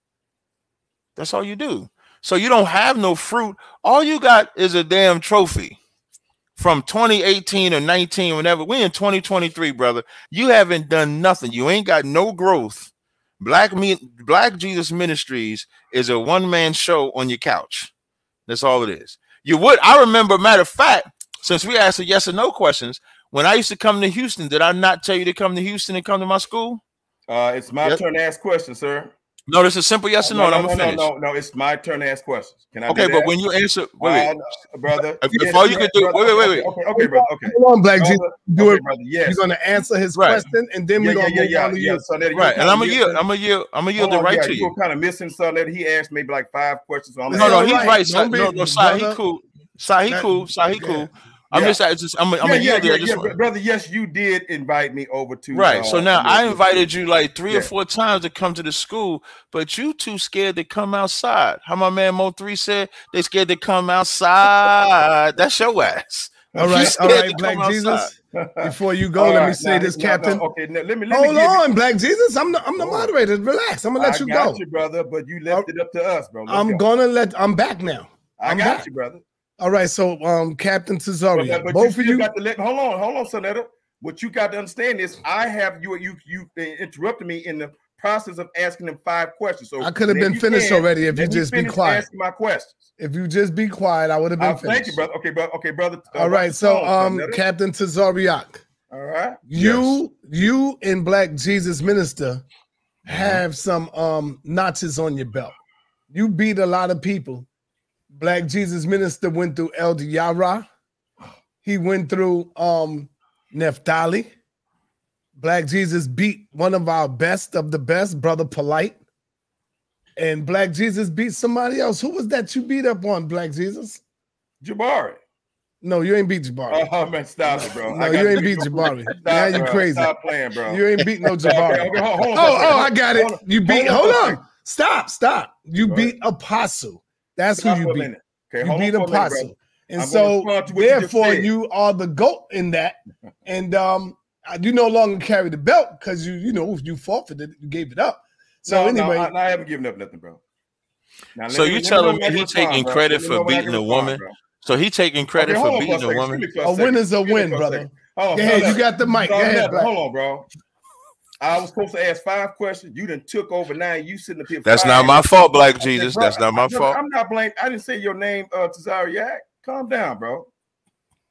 That's all you do. So you don't have no fruit. All you got is a damn trophy from 2018 or 19, whenever we in 2023, brother, you haven't done nothing. You ain't got no growth. Black me, Black Jesus Ministries is a one-man show on your couch. That's all it is. You would, I remember, matter of fact, since we asked the yes or no questions, when I used to come to Houston, did I not tell you to come to Houston and come to my school? Uh, it's my Yep. turn to ask questions, sir. No, this is simple yes or no, and I'm no, gonna no, finish. no, no, it's my turn to ask questions. Can I? Okay, do but when you answer, wait, wait. Uh, brother. If- yes, if all you yes, could do- brother, wait, wait, wait, Okay, okay, okay, brother. Okay. Hold on, Black Jesus. Do okay, it. brother. Yes. You're gonna answer his Right. question, and then yeah, we're gonna yeah, move yeah, to yeah. you. So that right, and I'm gonna yield, I'm gonna yield, I'm gonna yield Hold it right yeah, to you you. were kind of missing something that he asked maybe like five questions. So I'm No, no, he's right. right. Don't Si- be- no, no, Sai, he cool. Sai, he cool. Sai, he cool. I'm Yeah. just, I just, I'm, I'm yeah, gonna yeah, yeah, I just yeah, brother. Yes, you did invite me over to. Right. So uh, now I invited you like three Yeah. or four times to come to the school, but you too scared to come outside. How my man Mo three said they scared to come outside. That's your ass. All You scared to Black come Jesus. Before you go, All let me say now, this, now, Captain. now, okay, now, let me let me Hold give you- on, Black Jesus. I'm the I'm the Hold moderator. Relax. I'm gonna let I you got go. you, brother, but you left it up to us, bro. Let's I'm go. gonna let. I'm back now. I I'm got back. you, brother. All right. So, um, Captain But, Tazaryach, but both you of you. got to let. Hold on, hold on, Sa Neter. What you got to understand is, I have you. You you interrupted me in the process of asking them five questions. So I could have been finished can, already if you just be quiet. Asking my questions. If you just be quiet, I would have been Uh, finished. thank you, brother. Okay, brother. Okay, brother. Uh, All right. So, um, Sa Neter? Captain Tazaryach, All right. you you and Black Jesus Minister Mm-hmm. have some um notches on your belt. You beat a lot of people. Black Jesus Minister went through El Yara. He went through um Neftali. Black Jesus beat one of our best of the best, Brother Polite. And Black Jesus beat somebody else. Who was that you beat up on, Black Jesus? Jabari. No, you ain't beat Jabari. Oh man, stop it, bro. No, I you ain't beat Jabari. Stop, Now you crazy. Stop playing, bro. You ain't beat no Jabari. okay, hold- hold on Oh, oh, I got it. You beat. Hold on Hold for on. Stop. Stop. You beat Apostle. That's who you a beat. Okay, You hold on beat for a minute, And I'm so, respond to what you therefore, you are the goat in that. And um, you no longer carry the belt because you, you know, you forfeited, it, you gave it up. So No, anyway, no, I, I haven't given up nothing, bro. Now, So you let me telling me when I he taking bro. credit for know when I beating a woman? bro. So he taking credit Okay, for beating a woman. Excuse a win is a Excuse win, brother. Oh, Hold on, Go ahead, hold you got the mic. Go Hold ahead. Hold on, bro. I was supposed to ask five questions. You done took over nine. You sitting up here. That's not my fault, Black Jesus. bro, That's not my brother, fault. I'm not blaming. I didn't say your name, uh, Tazaryach. Calm down, bro.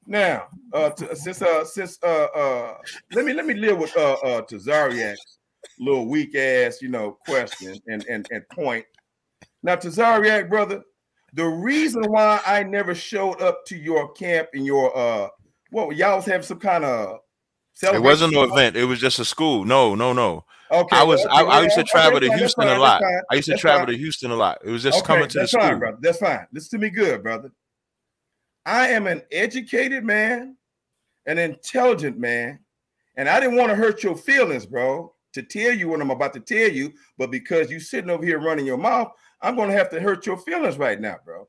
Now, uh, t- since uh, since uh, uh, let me let me live with uh, uh, Tazaryach's little weak ass, you know, question and and and point. Now, Tazaryach, brother, the reason why I never showed up to your camp and your uh, what y'all was having some kind of It wasn't no event. It was just a school. No, no, no. Okay, I was. okay, I, I used to travel that's to fine, Houston a lot. fine, I used to that's travel fine. to Houston a lot. It was just Okay, coming to the school. fine, brother. That's fine. Listen to me good, brother. I am an educated man, an intelligent man, and I didn't want to hurt your feelings, bro, to tell you what I'm about to tell you. But because you sitting over here running your mouth, I'm going to have to hurt your feelings right now, bro.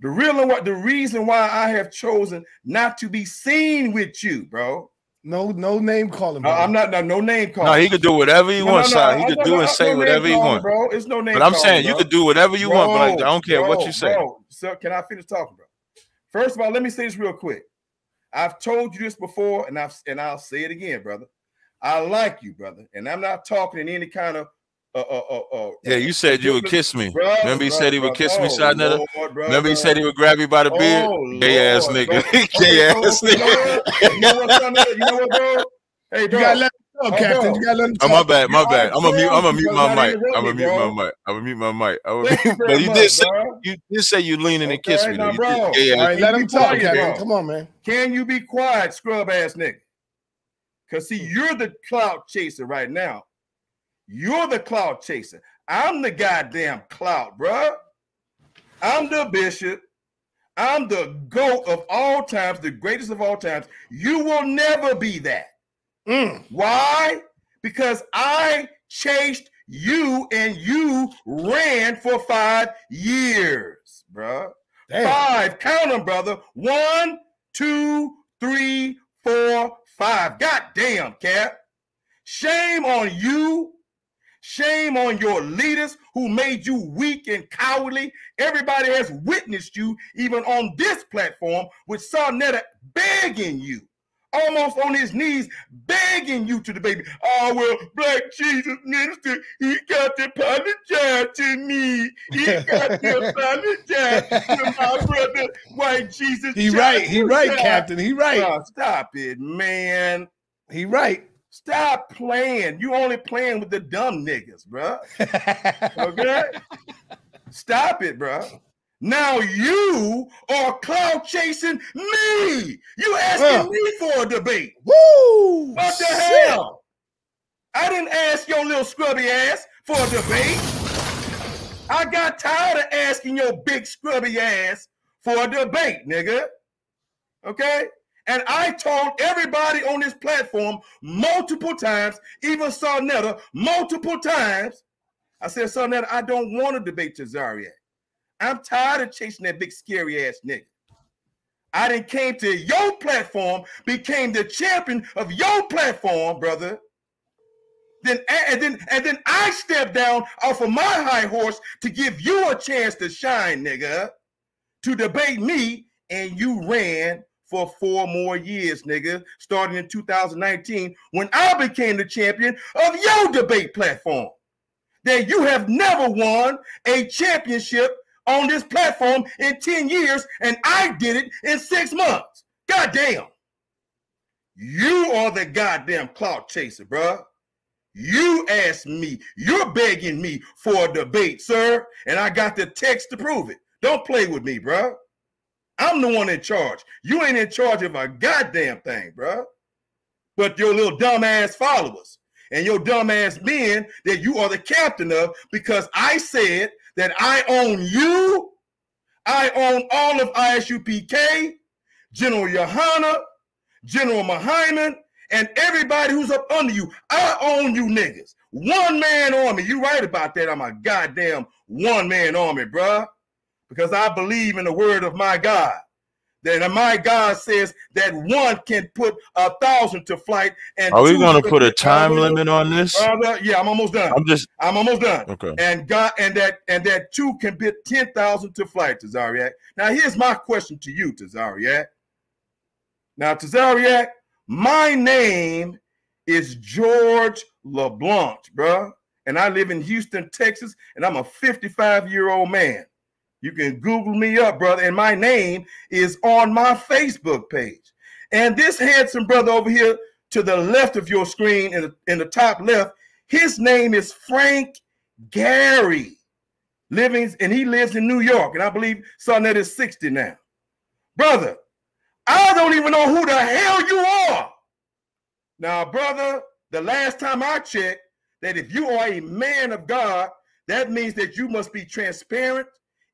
The real and what the reason why I have chosen not to be seen with you, bro. No, no name calling. No. I'm not no, no name calling. No, he could do whatever he No, no, wants. no, son. He I- could do no, and say name whatever he wants. bro. It's no name. But I'm calling, saying you bro. could do whatever you want, but I, I don't care what you say. Bro, so can I finish talking, bro? First of all, let me say this real quick. I've told you this before, and I've and I'll say it again, brother. I like you, brother, and I'm not talking in any kind of uh uh uh. uh Yeah, you said you would kiss me. Brother, Remember he said he would brother, kiss me, oh, Shadnetta? Lord, Remember he said he would grab you by the beard? Oh, Gay ass nigga. bro. Gay ass you know nigga. what? You know what, son, you know what, bro? Hey, You gotta let him talk, Oh, Captain. You gotta let him Oh my bad, my bad. I'm gonna mute. I'm gonna mute my mic. I'm me, gonna mute my mic. I'm gonna mute my mic. I'm gonna mute. But you did say you did say you leaning and Okay, kiss me. now, Though. You bro. did. Gay All let him talk, quiet, Captain. Come on, man. Can you be quiet, scrub ass nigga? Because see, you're the cloud chaser right now. You're the cloud chaser. I'm the goddamn cloud, bruh. I'm the bishop. I'm the GOAT of all times, the greatest of all times. You will never be that. Mm. Why? Because I chased you and you ran for five years, bruh. Damn. Five. Count them, brother. One, two, three, four, five. God damn, Cap. Shame on you. Shame on your leaders who made you weak and cowardly. Everybody has witnessed you, even on this platform, with Sa Neter begging you, almost on his knees, begging you to the baby. Oh, well, Black Jesus minister, he got to apologize to me. He got to apologize to my brother, White Jesus. He right. He right, Captain. He right. Oh, stop it, man. He right. Stop playing. You only playing with the dumb niggas, bruh. Okay? Stop it, bruh. Now you are cloud chasing me. You asking me for a debate. Woo! What the Shit. hell? I didn't ask your little scrubby ass for a debate. I got tired of asking your big scrubby ass for a debate, nigga. Okay? And I told everybody on this platform multiple times, even Sa Neter multiple times. I said, Sa Neter, I don't want to debate Tazaryach. I'm tired of chasing that big scary ass nigga. I didn't came to your platform, became the champion of your platform, brother. Then and then and then I stepped down off of my high horse to give you a chance to shine, nigga, to debate me, and you ran for four more years, nigga, starting in 2019 when I became the champion of your debate platform. That you have never won a championship on this platform in 10 years, and I did it in six months. God damn. You are the goddamn clout chaser, bruh. You asked me, you're begging me for a debate, sir, and I got the text to prove it. Don't play with me, bruh. I'm the one in charge. You ain't in charge of a goddamn thing, bruh. But your little dumbass followers and your dumbass men that you are the captain of because I said that I own you, I own all of ISUPK, General Yohana, General Mahaiman, and everybody who's up under you. I own you niggas. One man army. You right about that. I'm a goddamn one man army, bruh. Because I believe in the word of my God. That my God says that one can put a thousand to flight. And Are we gonna put a time limit on this? Uh, brother, yeah, I'm almost done. I'm just I'm almost done. okay. And God and that and that two can put ten thousand to flight, to Tazaryach. Now here's my question to you, Tazaryach. Now, Tazaryach, my name is George LeBlanc, bruh. And I live in Houston, Texas, and I'm a 55 year old man. You can Google me up, brother, and my name is on my Facebook page. And this handsome brother over here to the left of your screen, in the, in the top left, his name is Frank Gary, living, and he lives in New York. And I believe son that is 60 now. Brother, I don't even know who the hell you are. Now, brother, the last time I checked, that if you are a man of God, that means that you must be transparent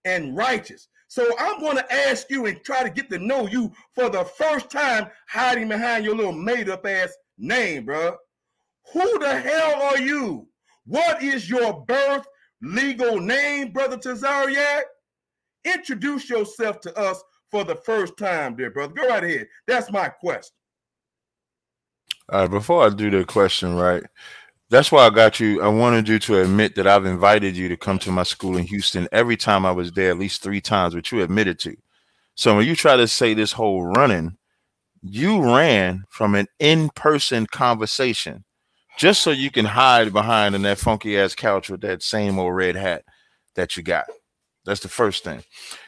and righteous. So I'm going to ask you and try to get to know you for the first time, hiding behind your little made up ass name, bro. Who the hell are you? What is your birth legal name, brother Tazaryach? Introduce yourself to us for the first time, dear brother. Go right ahead. That's my question. All right, before I do the question, right? That's why I got you. I wanted you to admit that I've invited you to come to my school in Houston every time I was there, at least three times, which you admitted to. So when you try to say this whole running, you ran from an in-person conversation just so you can hide behind in that funky ass couch with that same old red hat that you got. That's the first thing.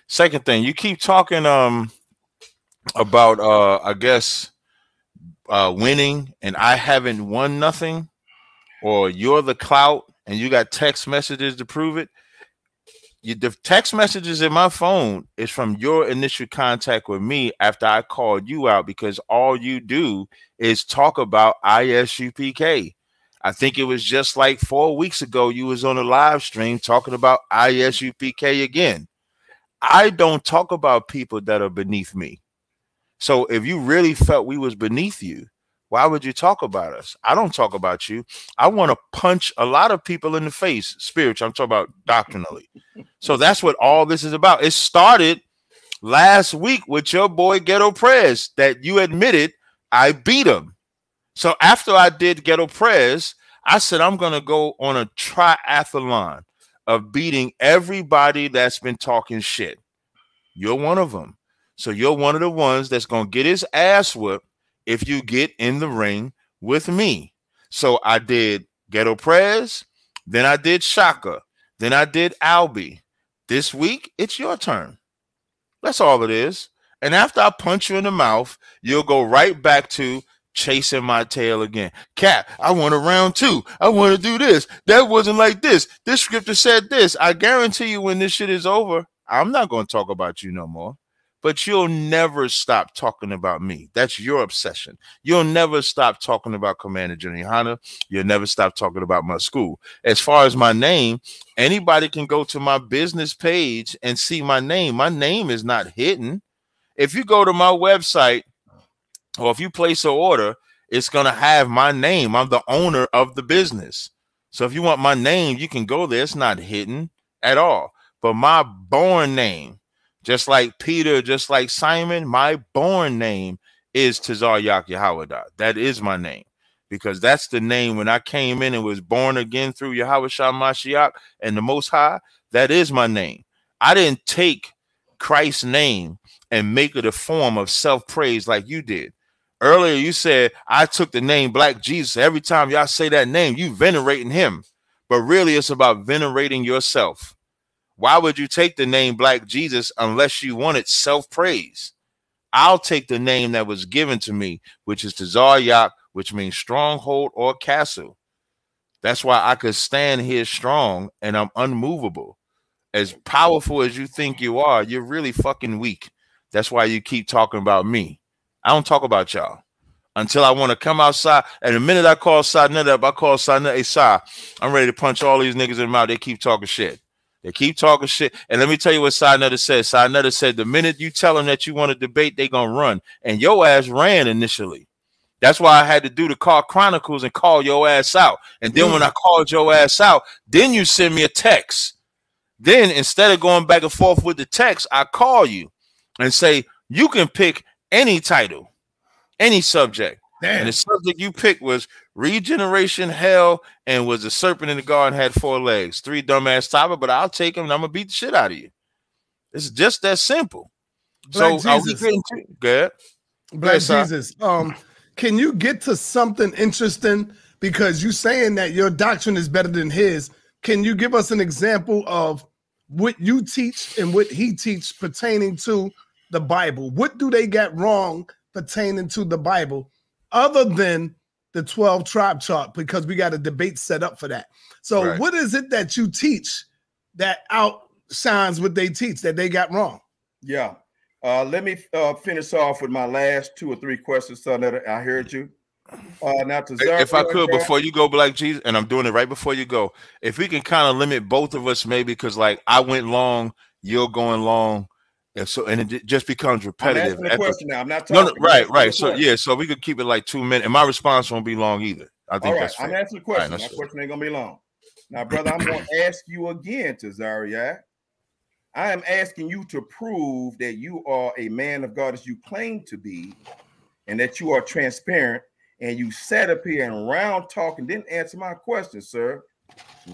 Second thing, you keep talking um about uh I guess uh winning and I haven't won nothing or you're the clout and you got text messages to prove it, you, the text messages in my phone is from your initial contact with me after I called you out because all you do is talk about ISUPK. I think it was just like four weeks ago you was on a live stream talking about ISUPK again. I don't talk about people that are beneath me. So if you really felt we was beneath you, why would you talk about us? I don't talk about you. I want to punch a lot of people in the face, spiritual. I'm talking about doctrinally. So that's what all this is about. It started last week with your boy Ghetto Prez that you admitted I beat him. So after I did Ghetto Prez, I said I'm going to go on a triathlon of beating everybody that's been talking shit. You're one of them. So you're one of the ones that's going to get his ass whipped if you get in the ring with me. So I did Ghetto Prez, then I did Shaka, then I did Albie. This week, it's your turn. That's all it is. And after I punch you in the mouth, you'll go right back to chasing my tail again. Cat, I want a round two. I want to do this. That wasn't like this. This scripture said this. I guarantee you, when this shit is over, I'm not going to talk about you no more but you'll never stop talking about me. That's your obsession. You'll never stop talking about Commander General Hunter. You'll never stop talking about my school. As far as my name, anybody can go to my business page and see my name. My name is not hidden. If you go to my website or if you place an order, it's going to have my name. I'm the owner of the business. So if you want my name, you can go there. It's not hidden at all. But my born name, just like Peter, just like Simon, my born name is Tazar Yahweh. That is my name because that's the name when I came in and was born again through Yahweh Mashiach and the Most High. That is my name. I didn't take Christ's name and make it a form of self praise like you did. Earlier, you said I took the name Black Jesus. Every time y'all say that name, you venerating him. But really, it's about venerating yourself. Why would you take the name Black Jesus unless you wanted self praise? I'll take the name that was given to me, which is Tazar which means stronghold or castle. That's why I could stand here strong and I'm unmovable. As powerful as you think you are, you're really fucking weak. That's why you keep talking about me. I don't talk about y'all until I want to come outside. And the minute I call Sanet up, I call Sanet, hey, Sa, I'm ready to punch all these niggas in the mouth. They keep talking shit. They keep talking shit. And let me tell you what Sa Neter said. Sa Neter said the minute you tell them that you want to debate, they gonna run. And your ass ran initially. That's why I had to do the Car Chronicles and call your ass out. And then when I mm. called your ass out, then you send me a text. Then instead of going back and forth with the text, I call you and say, you can pick any title, any subject. Damn. And the subject you picked was regeneration, hell, and was a serpent in the garden had four legs. Three dumbass topic, but I'll take him and I'm gonna beat the shit out of you. It's just that simple. Black so Jesus. are we getting good? Black yes, Jesus. Um, can you get to something interesting? Because you saying that your doctrine is better than his. Can you give us an example of what you teach and what he teach pertaining to the Bible? What do they get wrong pertaining to the Bible? other than the 12 tribe chart because we got a debate set up for that. So, right. what is it that you teach that outshines what they teach that they got wrong? Yeah. Uh, let me uh, finish off with my last two or three questions, son. That I heard you. Uh, now to If I could, before you go, Black Jesus, and I'm doing it right before you go, if we can kind of limit both of us, maybe because like I went long, you're going long, and so and it just becomes repetitive. I'm asking At the- question now. I'm not talking. no, I'm right, right. So yeah, so we could keep it like two minutes, and my response won't be long either. I think All right, that's I'm fair. asking a question. that's My question ain't gonna be long. Now, brother, I'm gonna ask you again, Tazaryach. I am asking you to prove that you are a man of God as you claim to be, and that you are transparent. And you sat up here and round talk and didn't answer my question, sir.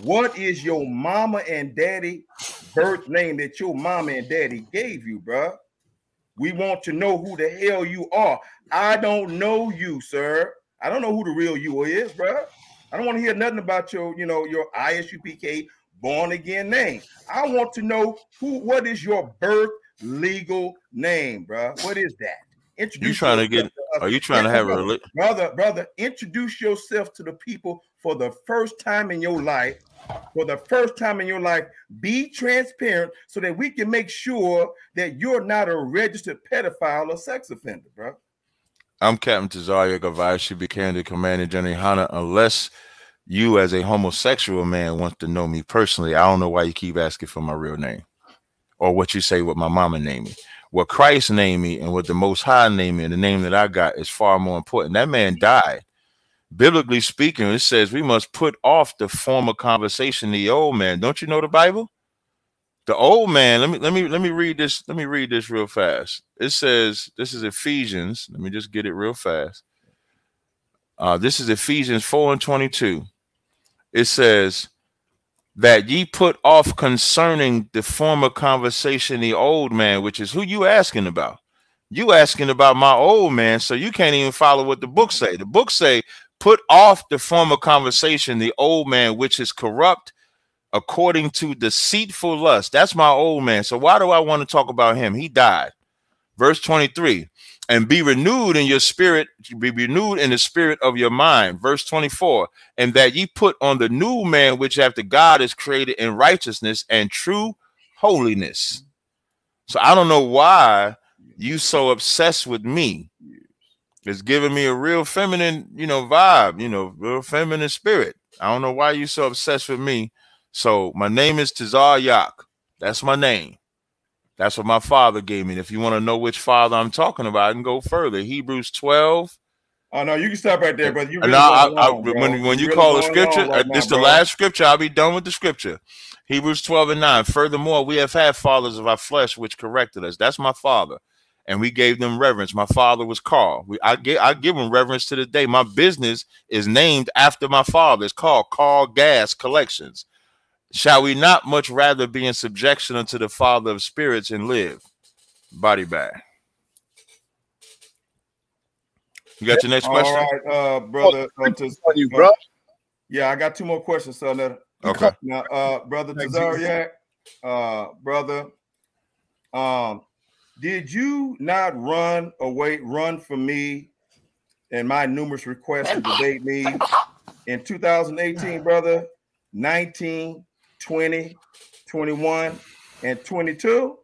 What is your mama and daddy birth name that your mama and daddy gave you, bruh? We want to know who the hell you are. I don't know you, sir. I don't know who the real you is, bruh. I don't want to hear nothing about your, you know, your ISUPK born again name. I want to know who, what is your birth legal name, bruh? What is that? Introduce You trying to get? us. Are you trying to have a brother, brother? Introduce yourself to the people for the first time in your life. For the first time in your life, be transparent so that we can make sure that you're not a registered pedophile or sex offender, bro. I'm Captain Tazaryach Gavai should be candidate Commander General Hunter unless you as a homosexual man wants to know me personally. I don't know why you keep asking for my real name or what you say what my mama named me. What Christ named me and what the Most High named me and the name that I got is far more important. That man died. Biblically speaking, it says we must put off the former conversation, the old man. Don't you know the Bible? The old man, let me let me let me read this. Let me read this real fast. It says, this is Ephesians. Let me just get it real fast. Uh, this is Ephesians 4 and 22. It says that ye put off concerning the former conversation, the old man, which is who you asking about. You asking about my old man, so you can't even follow what the book say. The book say, put off the former conversation, the old man, which is corrupt according to deceitful lust. That's my old man. So why do I want to talk about him? He died. Verse 23 and be renewed in your spirit, be renewed in the spirit of your mind. Verse 24, and that ye put on the new man, which after God is created in righteousness and true holiness. So I don't know why you so obsessed with me. It's giving me a real feminine, you know, vibe, you know, real feminine spirit. I don't know why you're so obsessed with me. So my name is Tazaryach. That's my name. That's what my father gave me. And if you want to know which father I'm talking about, I can go further. Hebrews 12. Oh no, you can stop right there, brother. You And really I, going I, when, when you really call going scripture, right uh, now, this the bro. last scripture. I'll be done with the scripture. Hebrews 12 and 9. Furthermore, we have had fathers of our flesh which corrected us. That's my father. And we gave them reverence. My father was Carl. We, I, give, I give him reverence to the day. My business is named after my father. It's called Carl Gas Collections. Shall we not much rather be in subjection unto the Father of spirits and live? Body bag. You got your next All question? right, uh, brother. Uh, to, you, bro. yeah, I got two more questions, son. Now, Okay. now uh, brother Thank Tazaryach, uh, brother, um, did you not run away, run for me, and my numerous requests to debate me in 2018, brother, 19, 20, 21, and 22?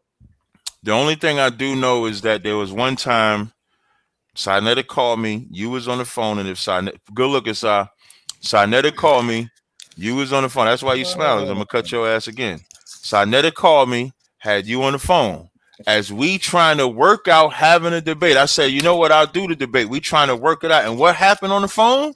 The only thing I do know is that there was one time Sa Neter called me. You was on the phone, and if Sa Neter, good looking, Si. Sa Neter called me. You was on the phone. That's why you smiling. 'cause I'm gonna cut your ass again. Sa Neter called me, had you on the phone. As we trying to work out having a debate, I said, you know what? I'll do the debate. We trying to work it out. And what happened on the phone?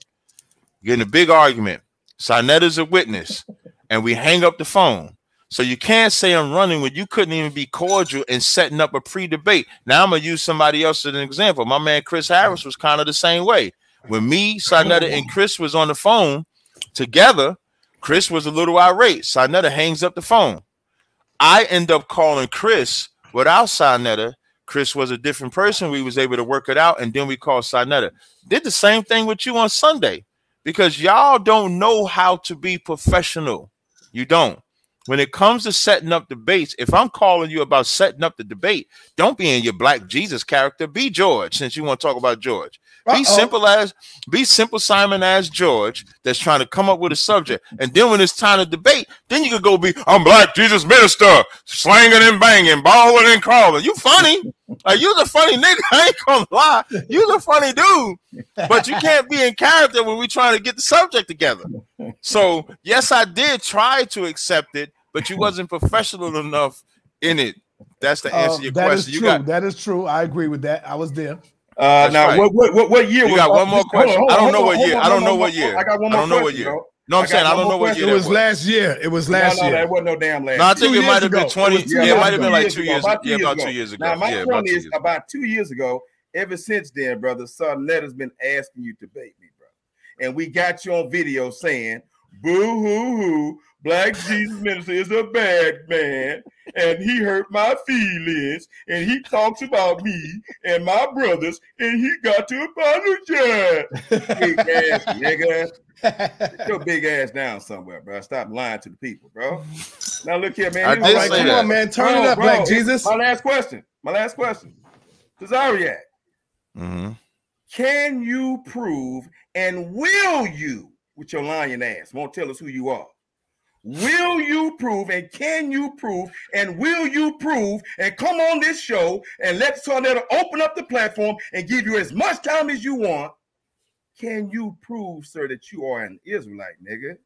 Getting a big argument. Sa Neter's a witness, and we hang up the phone. So you can't say I'm running when you couldn't even be cordial in setting up a pre-debate. Now I'm gonna use somebody else as an example. My man Chris Harris was kind of the same way. When me, Sa Neter, and Chris was on the phone together, Chris was a little irate. Sa Neter hangs up the phone. I end up calling Chris without Sa Neter. Chris was a different person. We was able to work it out, and then we called Sa Neter. Did the same thing with you on Sunday because y'all don't know how to be professional. You don't. When it comes to setting up debates, if I'm calling you about setting up the debate, don't be in your black Jesus character. Be George, since you want to talk about George. Be Uh-oh. simple as be simple Simon as George that's trying to come up with a subject. And then when it's time to debate, then you could go be I'm black Jesus minister, slanging and banging, balling and crawling. You funny. Like you're the funny nigga. I ain't gonna lie. You're the funny dude, but you can't be in character when we trying to get the subject together. So yes, I did try to accept it, but you wasn't professional enough in it. That's the answer Uh, to your that is question. You true. got that is true. I agree with that. I was there. Uh, now, right. what, what what what year? You was- got one more hold on, question. hold I don't know hold what year. hold I don't know hold what year. I got one more. I don't know what question, year. bro. No, I'm I saying I don't know what year It was was. last year. It was last no, no, year. that wasn't no damn last. Year. No, I year. Two think it might have been ago. 20. It was two Yeah, it might have been ago. like two years. About two Yeah, years about ago. two years ago. Now, my Yeah, point about two is years. about two years ago. Ever since then, brother, has been asking you to bait me, bro. And we got you on video saying, "Boo hoo hoo, Black Jesus Minister is a bad man, and he hurt my feelings, and he talks about me and my brothers, and he got to apologize." Big ass nigga. Sit your big ass down somewhere, bro. Stop lying to the people, bro. Now look here, man. I Here's did my All right, say come that. on, man. Turn Bro, it up, bro, Black Jesus. My last question. My last question. Tazaryach, Mhm. can you prove and will you, with your lying ass, won't tell us who you are? Will you prove and can you prove and will you prove and come on this show and let Sa Neter open up the platform and give you as much time as you want? Can you prove, sir, that you are an Israelite, nigga?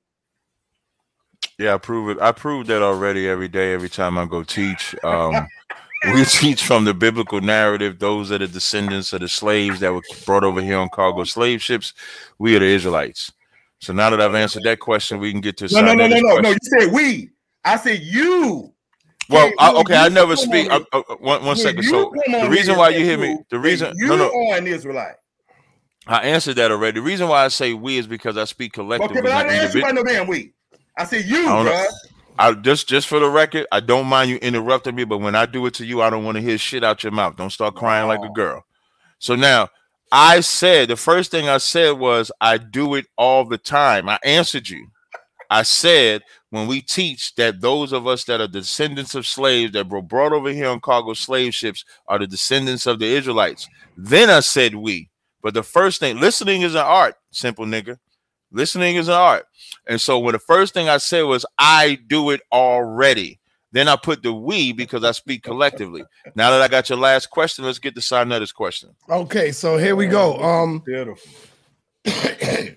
Yeah, I prove it. I prove that already every day, every time I go teach. Um, we teach from the biblical narrative. Those are the descendants of the slaves that were brought over here on cargo slave ships. We are the Israelites. So now that I've answered that question, we can get to No, no, no, no, no, no. You said we. I said you. Well, I, okay, I never speak. on uh, uh, one one second. So the reason why you hear me, the reason, you no, no, are an Israelite. I answered that already. The reason why I say we is because I speak collectively. Okay, but I didn't ask you about no damn we. I said you, I bruh. I just just for the record, I don't mind you interrupting me, but when I do it to you, I don't want to hear shit out your mouth. Don't start crying like a Oh. girl. So now I said the first thing I said was I do it all the time. I answered you. I said when we teach that those of us that are descendants of slaves that were brought over here on cargo slave ships are the descendants of the Israelites. Then I said we. But the first thing, listening is an art, simple nigga. Listening is an art. And so when the first thing I said was I do it already. Then I put the we because I speak collectively. Now that I got your last question, let's get to Sa Neter's question. Okay, so here we go. Um, Beautiful. I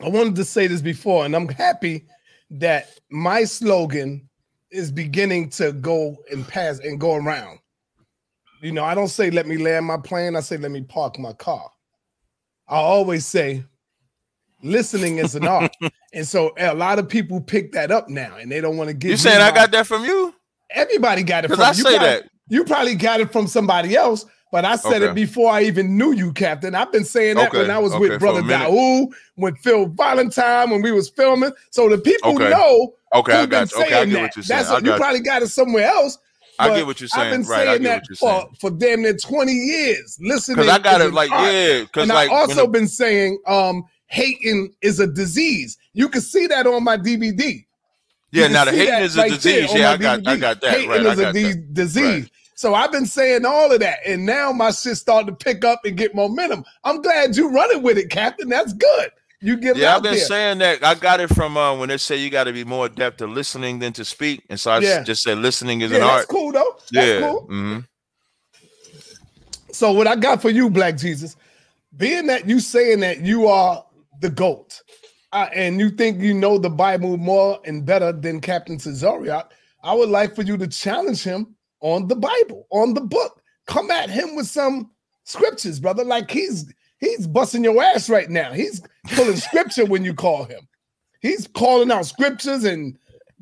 wanted to say this before, and I'm happy that my slogan is beginning to go and pass and go around. You know, I don't say let me land my plane, I say let me park my car. I always say listening is an art. and so a lot of people pick that up now and they don't want to give You saying I got that from you? everybody got it Because from I you say probably- that. you probably got it from somebody else, but I said it before I even knew you, Captain. I've been saying that when I was okay, with Brother. Daoud, with Phil Valentine, when we was filming. So the people Okay. know Okay, I got you. Okay, I get that. what you're saying. That's I you you. probably got it somewhere else. I get what you're I've been Right, I saying that what you're for, saying. for damn near 20 years. Listening. Because I got it like, art. yeah. Because And like, I when also been saying um hating is a disease. You can see that on my DVD. yeah, now the hating is a right disease. Yeah, I got, I got that. Hating Right, is a that. disease. So I've been saying all of that, and now my shit starting to pick up and get momentum. I'm glad you're running with it, Captain. That's good. You get Yeah, I've been there. saying that. I got it from uh, when they say you got to be more adept to listening than to speak, and so I Yeah. just said listening is yeah, an that's art. cool though. That's yeah. cool. hmm So what I got for you, Black Jesus, being that you saying that you are the goat, uh, and you think you know the Bible more and better than Captain Tazaryach, I would like for you to challenge him on the Bible, on the book. Come at him with some scriptures, brother. Like he's he's busting your ass right now. He's pulling scripture when you call him. He's calling out scriptures and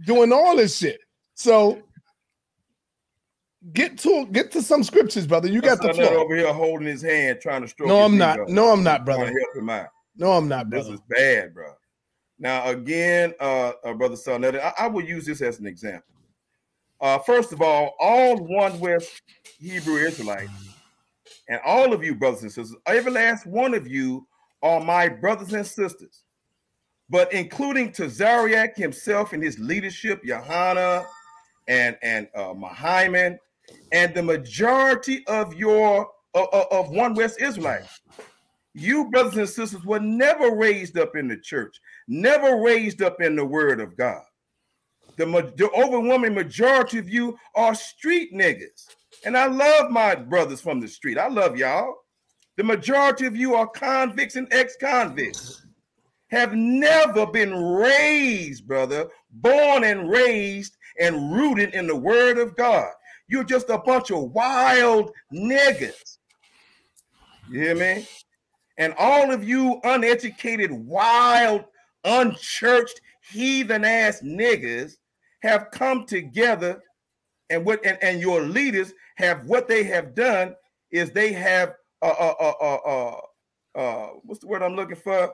doing all this shit. So get to get to some scriptures, brother. You got the floor. over here holding his hand, trying to stroke. No, I'm not. No, I'm not, brother. help him out. No, I'm not, brother. This is bad, bro. Now, again, uh, uh brother son, I, I will use this as an example. Uh, first of all, all one West Hebrew Israelites, and all of you brothers and sisters, every last one of you are my brothers and sisters. But including Tazaryach himself and his leadership, Johanna and and uh, and the majority of your uh, uh, of one West Israelites, you brothers and sisters were never raised up in the church, never raised up in the Word of God. The, the overwhelming majority of you are street niggas. And I love my brothers from the street. I love y'all. The majority of you are convicts and ex-convicts. Have never been raised, brother, born and raised and rooted in the word of God. You're just a bunch of wild niggas. You hear me? And all of you uneducated, wild, unchurched, heathen ass niggas have come together and what and, and your leaders have what they have done is they have uh uh uh uh uh, uh what's the word I'm looking for?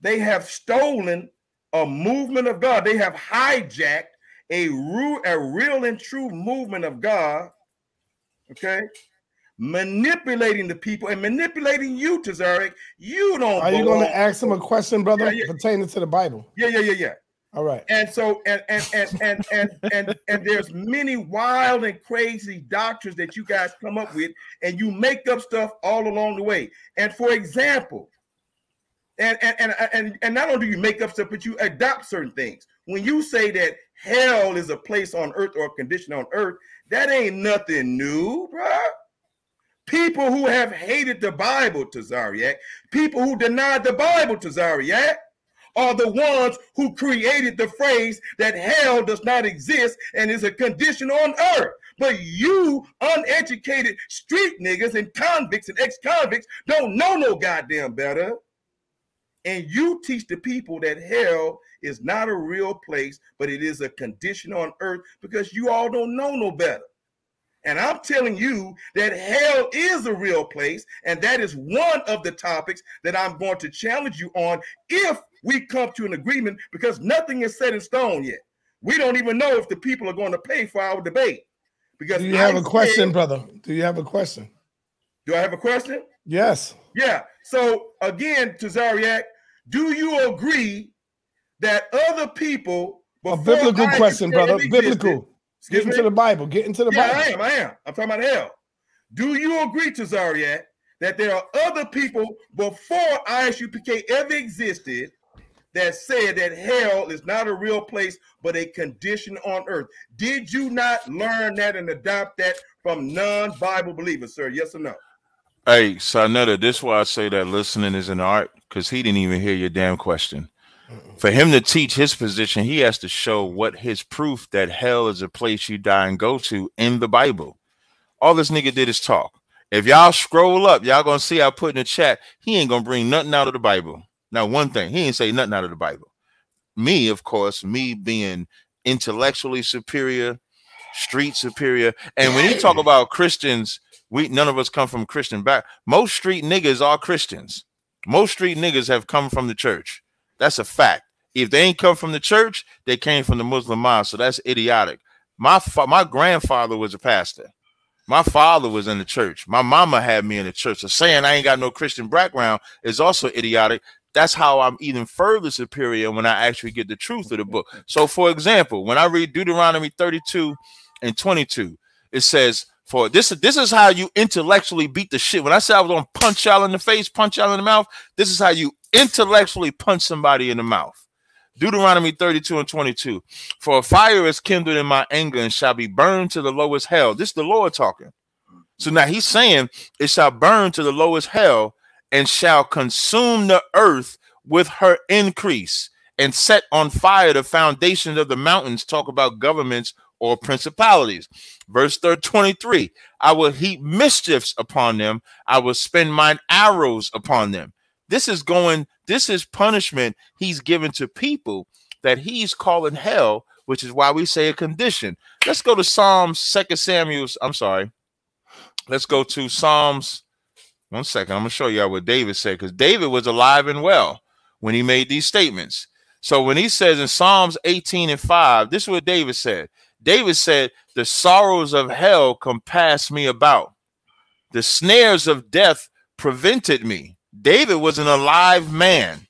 They have stolen a movement of God. They have hijacked a real, a real and true movement of God. Okay, manipulating the people and manipulating you, Tazaryach. You don't. Are you going to ask him a question, brother, Yeah, yeah. pertaining to the Bible? Yeah, yeah, yeah, yeah. All right. And so, and and and and and and, and there's many wild and crazy doctrines that you guys come up with, and you make up stuff all along the way. And for example, and and and and, and not only do you make up stuff, but you adopt certain things. When you say that hell is a place on earth or a condition on earth, that ain't nothing new, bruh. People who have hated the Bible Tazaryach, people who denied the Bible Tazaryach, are the ones who created the phrase that hell does not exist and is a condition on earth. But you uneducated street niggas and convicts and ex-convicts don't know no goddamn better. And you teach the people that hell is not a real place, but it is a condition on earth because you all don't know no better. And I'm telling you that hell is a real place. And that is one of the topics that I'm going to challenge you on if we come to an agreement because nothing is set in stone yet. We don't even know if the people are going to pay for our debate. Because Do you have I a question, said- brother? Do you have a question? Do I have a question? Yes. Yeah. So again, Tazaryach, do you agree that other people A biblical I question, existed- brother. Biblical. Get into the Bible. Get into the yeah, I Bible. am. I am. I'm talking about hell. Do you agree Tazaryach that there are other people before ISUPK ever existed that said that hell is not a real place but a condition on earth? Did you not learn that and adopt that from non-Bible believers, sir? Yes or no? Hey, Sa Neter, this is why I say that listening is an art because he didn't even hear your damn question. For him to teach his position, he has to show what his proof that hell is a place you die and go to in the Bible. All this nigga did is talk. If y'all scroll up, y'all gonna see I put in the chat, he ain't gonna bring nothing out of the Bible. Now, one thing, he ain't say nothing out of the Bible. Me, of course, me being intellectually superior, street superior, and when he talk about Christians, we none of us come from Christian back. Most street niggas are Christians. Most street niggas have come from the church. That's a fact. If they ain't come from the church, they came from the Muslim mosque. So that's idiotic. My my grandfather was a pastor. My father was in the church. My mama had me in the church. So saying I ain't got no Christian background is also idiotic. That's how I'm even further superior when I actually get the truth of the book. So, for example, when I read Deuteronomy 32 and 22, it says, "For this, this is how you intellectually beat the shit." When I said I was gonna punch y'all in the face, punch y'all in the mouth, this is how you intellectually punch somebody in the mouth. Deuteronomy 32 and 22. For a fire is kindled in my anger and shall be burned to the lowest hell. This is the Lord talking. So now he's saying it shall burn to the lowest hell and shall consume the earth with her increase and set on fire the foundations of the mountains. Talk about governments or principalities. Verse third 23 I will heap mischiefs upon them, I will spend mine arrows upon them. This is going, this is punishment he's given to people that he's calling hell, which is why we say a condition. Let's go to Psalms, Second Samuel, I'm sorry. Let's go to Psalms. One second. I'm gonna show you all what David said because David was alive and well when he made these statements. So when he says in Psalms 18 and 5, this is what David said. David said, The sorrows of hell compassed me about, the snares of death prevented me. David was an alive man.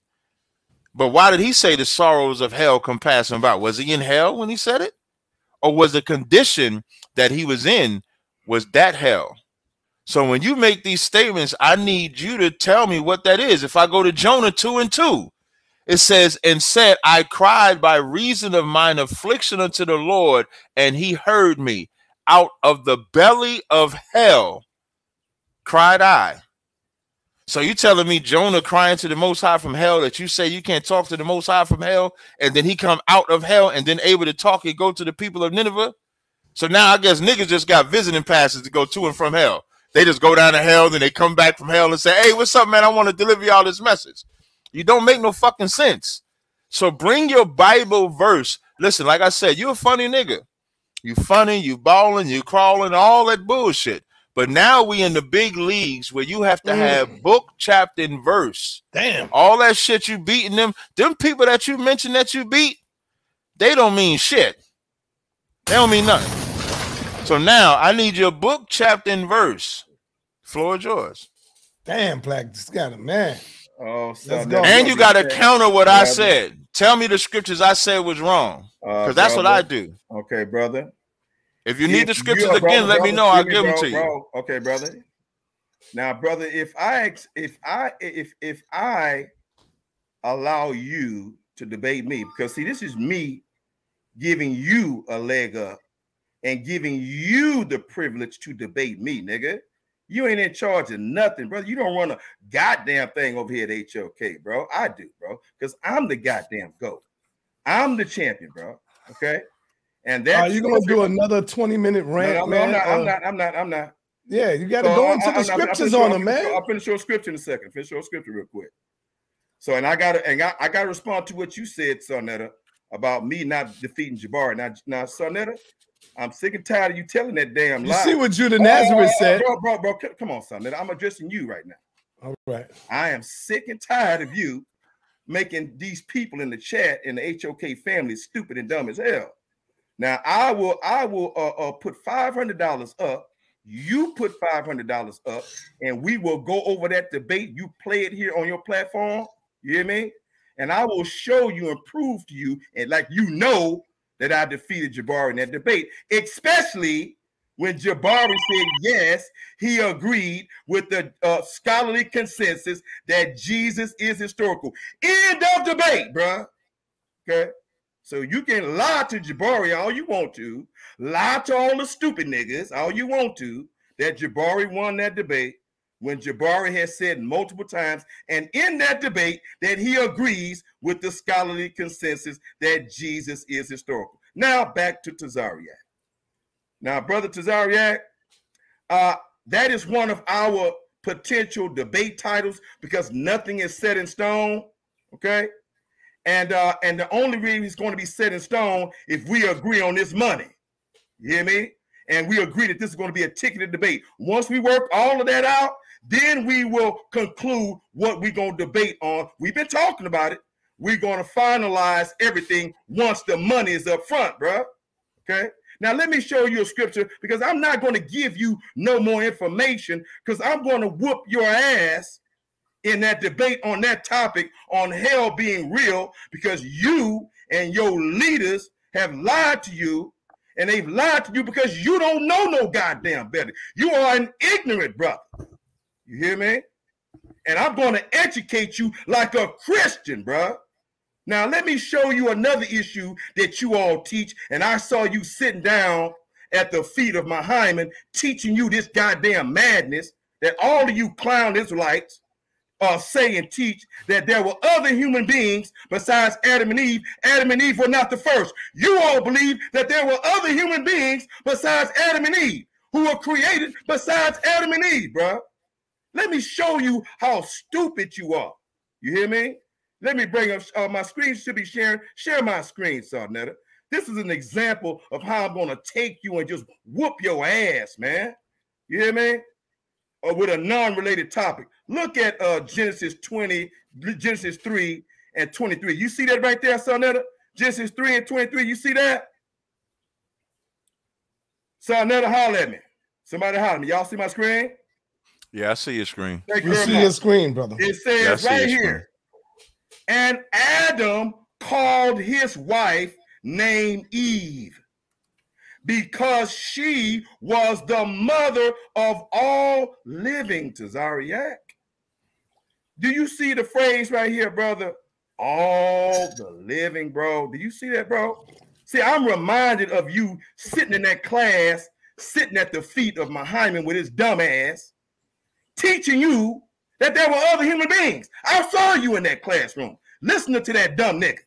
But why did he say the sorrows of hell compass him about? Was he in hell when he said it? Or was the condition that he was in, was that hell? So when you make these statements, I need you to tell me what that is. If I go to Jonah 2 and 2, it says, and said, I cried by reason of mine affliction unto the Lord, and he heard me out of the belly of hell cried I. So you telling me Jonah crying to the Most High from hell that you say you can't talk to the Most High from hell, and then he come out of hell and then able to talk and go to the people of Nineveh? So now I guess niggas just got visiting passes to go to and from hell. They just go down to hell, then they come back from hell and say, "Hey, what's up, man? I want to deliver y'all this message." You don't make no fucking sense. So bring your Bible verse. Listen, like I said, you a funny nigga. You funny, you balling, you crawling, all that bullshit. But now we in the big leagues where you have to Mm. have book, chapter, and verse. Damn. All that shit you beating them, them people that you mentioned that you beat, they don't mean shit. They don't mean nothing. So now I need your book, chapter, and verse. Floor is yours. Damn, Black. just got a man. Oh, Let's go. And you got to counter what I said. Tell me the scriptures I said was wrong. Uh, Because that's what I do. Okay, brother. If you need the scriptures you- again, brother, let me know. I'll hear me, give them bro, to you. Okay, brother. Now, brother, if I ex- if I if if I allow you to debate me, because see, this is me giving you a leg up and giving you the privilege to debate me, nigga. You ain't in charge of nothing, brother. You don't run a goddamn thing over here at HOK, bro. I do, bro, because I'm the goddamn goat. I'm the champion, bro. Okay. And Are that's you gonna do another 20 minute rant, no, no, man? I'm not, I'm Uh, not. I'm not. I'm not. Yeah, you got to So, go I- into I- the I'm I'm scriptures on them, man. I'll finish your scripture in a second. Finish your scripture real quick. So, and I gotta, and I, I gotta respond to what you said, Sa Neter, about me not defeating Jabari. Now, now, Sa Neter, I'm sick and tired of you telling that damn You lie. see what Judah Nazareth oh, said. bro, bro, bro. Come on, Sa Neter. I'm addressing you right now. All right. I am sick and tired of you making these people in the chat in the HOK family stupid and dumb as hell. Now I will I will uh, uh, put five hundred dollars up. You put five hundred dollars up, and we will go over that debate. You play it here on your platform. You hear me? And I will show you and prove to you, and like you know that I defeated Jabari in that debate, especially when Jabari said yes, he agreed with the uh, scholarly consensus that Jesus is historical. End of debate, bruh. Okay. So you can lie to Jabari all you want to, lie to all the stupid niggas all you want to, that Jabari won that debate when Jabari has said multiple times, and in that debate, that he agrees with the scholarly consensus that Jesus is historical. Now back to Tazaryach. Now, Brother Tazaryach, uh, that is one of our potential debate titles because nothing is set in stone. Okay. And uh, and the only reason it's going to be set in stone if we agree on this money. You hear me? And we agree that this is going to be a ticketed debate. Once we work all of that out, then we will conclude what we're going to debate on. We've been talking about it. We're going to finalize everything once the money is up front, bro. Okay. Now let me show you a scripture because I'm not going to give you no more information because I'm going to whoop your ass in that debate on that topic on hell being real because you and your leaders have lied to you and they've lied to you because you don't know no goddamn better. You are an ignorant brother. You hear me? And I'm going to educate you like a Christian, bruh. Now, let me show you another issue that you all teach. And I saw you sitting down at the feet of my Hyman teaching you this goddamn madness that all of you clown Israelites uh, say and teach that there were other human beings besides Adam and Eve. Adam and Eve were not the first. You all believe that there were other human beings besides Adam and Eve who were created besides Adam and Eve, bruh. Let me show you how stupid you are. You hear me? Let me bring up uh, my screen. Should be sharing. Share my screen, Sa Neter. This is an example of how I'm to take you and just whoop your ass, man. You hear me? Or with a non-related topic. Look at uh, Genesis 20, Genesis 3 and 23. You see that right there, Sa Neter? Genesis 3 and 23. You see that? Sa Neter, holler at me. Somebody holler at me. Y'all see my screen? Yeah, I see your screen. Thank you We see much. your screen, brother. It says see right your here, and Adam called his wife named Eve because she was the mother of all living Tazaryach. Do you see the phrase right here, brother? All the living, bro. Do you see that, bro? See, I'm reminded of you sitting in that class sitting at the feet of Muhammad with his dumb ass, teaching you that there were other human beings. I saw you in that classroom listening to that dumb nigga.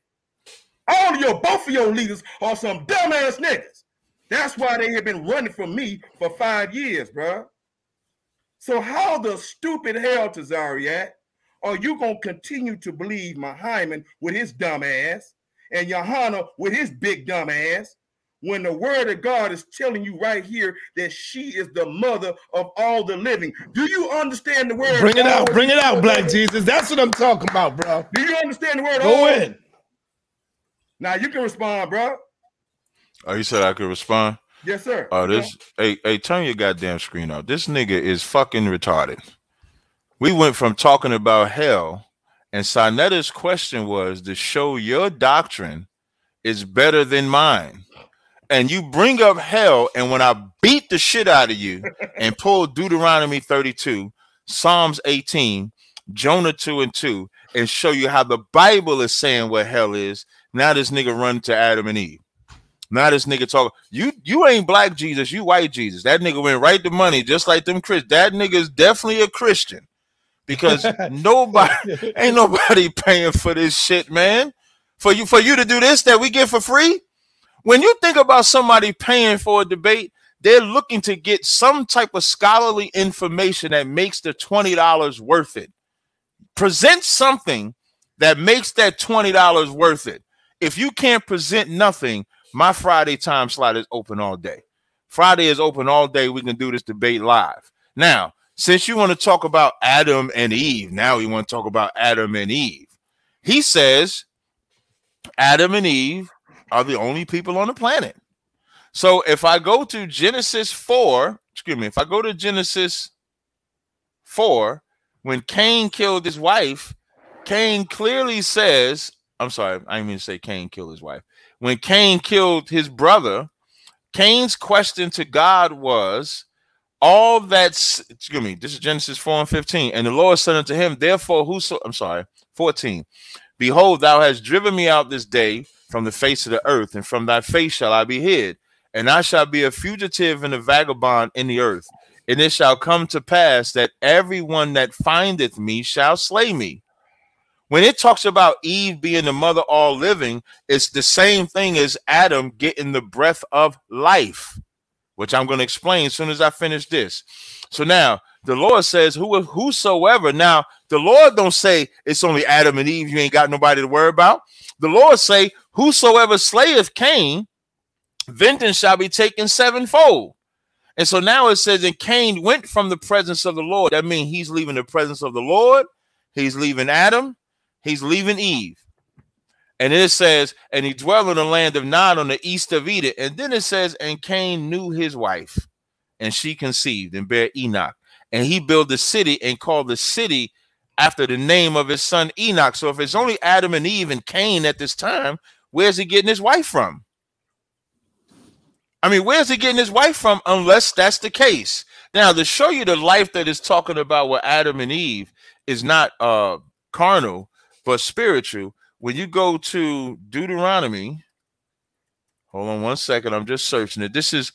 All of your, both of your leaders are some dumbass niggas. That's why they have been running from me for five years, bro. So how the stupid hell, Tazaryach, are you gonna continue to believe Muhammad with his dumb ass and Johanna with his big dumb ass when the word of God is telling you right here that she is the mother of all the living. Do you understand the word? Bring it out, bring it out, Black living? Jesus. That's what I'm talking about, bro. Do you understand the word? Go all? in. Now you can respond, bro. Oh, you said I could respond. Yes, sir. Oh, this hey hey, turn your goddamn screen off. This nigga is fucking retarded. We went from talking about hell, and Sa Neter's question was to show your doctrine is better than mine. And you bring up hell, and when I beat the shit out of you and pull Deuteronomy 32, Psalms 18, Jonah 2 and 2, and show you how the Bible is saying what hell is, now this nigga run to Adam and Eve. Now this nigga talk. You you ain't black Jesus, you white Jesus. That nigga went right to money, just like them Chris. That nigga is definitely a Christian because nobody ain't nobody paying for this shit, man. For you for you to do this that we get for free. When you think about somebody paying for a debate, they're looking to get some type of scholarly information that makes the twenty dollars worth it. Present something that makes that twenty dollars worth it. If you can't present nothing, my Friday time slot is open all day. Friday is open all day. We can do this debate live. Now, since you want to talk about Adam and Eve, now we want to talk about Adam and Eve. He says Adam and Eve are the only people on the planet. So if I go to Genesis 4, excuse me, if I go to Genesis 4, when Cain killed his wife, Cain clearly says, I'm sorry, I didn't mean to say Cain killed his wife. When Cain killed his brother, Cain's question to God was, All that's, excuse me, this is Genesis 4 and 15. And the Lord said unto him, Therefore, whoso, I'm sorry, 14, Behold, thou hast driven me out this day from the face of the earth, and from thy face shall I be hid, and I shall be a fugitive and a vagabond in the earth. And it shall come to pass that everyone that findeth me shall slay me. When it talks about Eve being the mother all living, it's the same thing as Adam getting the breath of life, which I'm going to explain as soon as I finish this. So now the Lord says, Who whosoever. Now the Lord don't say it's only Adam and Eve, you ain't got nobody to worry about. The Lord say, Whosoever slayeth Cain, vengeance shall be taken sevenfold. And so now it says, and Cain went from the presence of the Lord. That means he's leaving the presence of the Lord. He's leaving Adam. He's leaving Eve. And it says, and he dwelled in the land of Nod on the east of Eden. And then it says, and Cain knew his wife, and she conceived and bare Enoch. And he built the city and called the city after the name of his son Enoch. So if it's only Adam and Eve and Cain at this time, where's he getting his wife from? I mean, where's he getting his wife from unless that's the case? Now, to show you the life that is talking about with Adam and Eve is not uh carnal, but spiritual. When you go to Deuteronomy, hold on one second, I'm just searching it. This is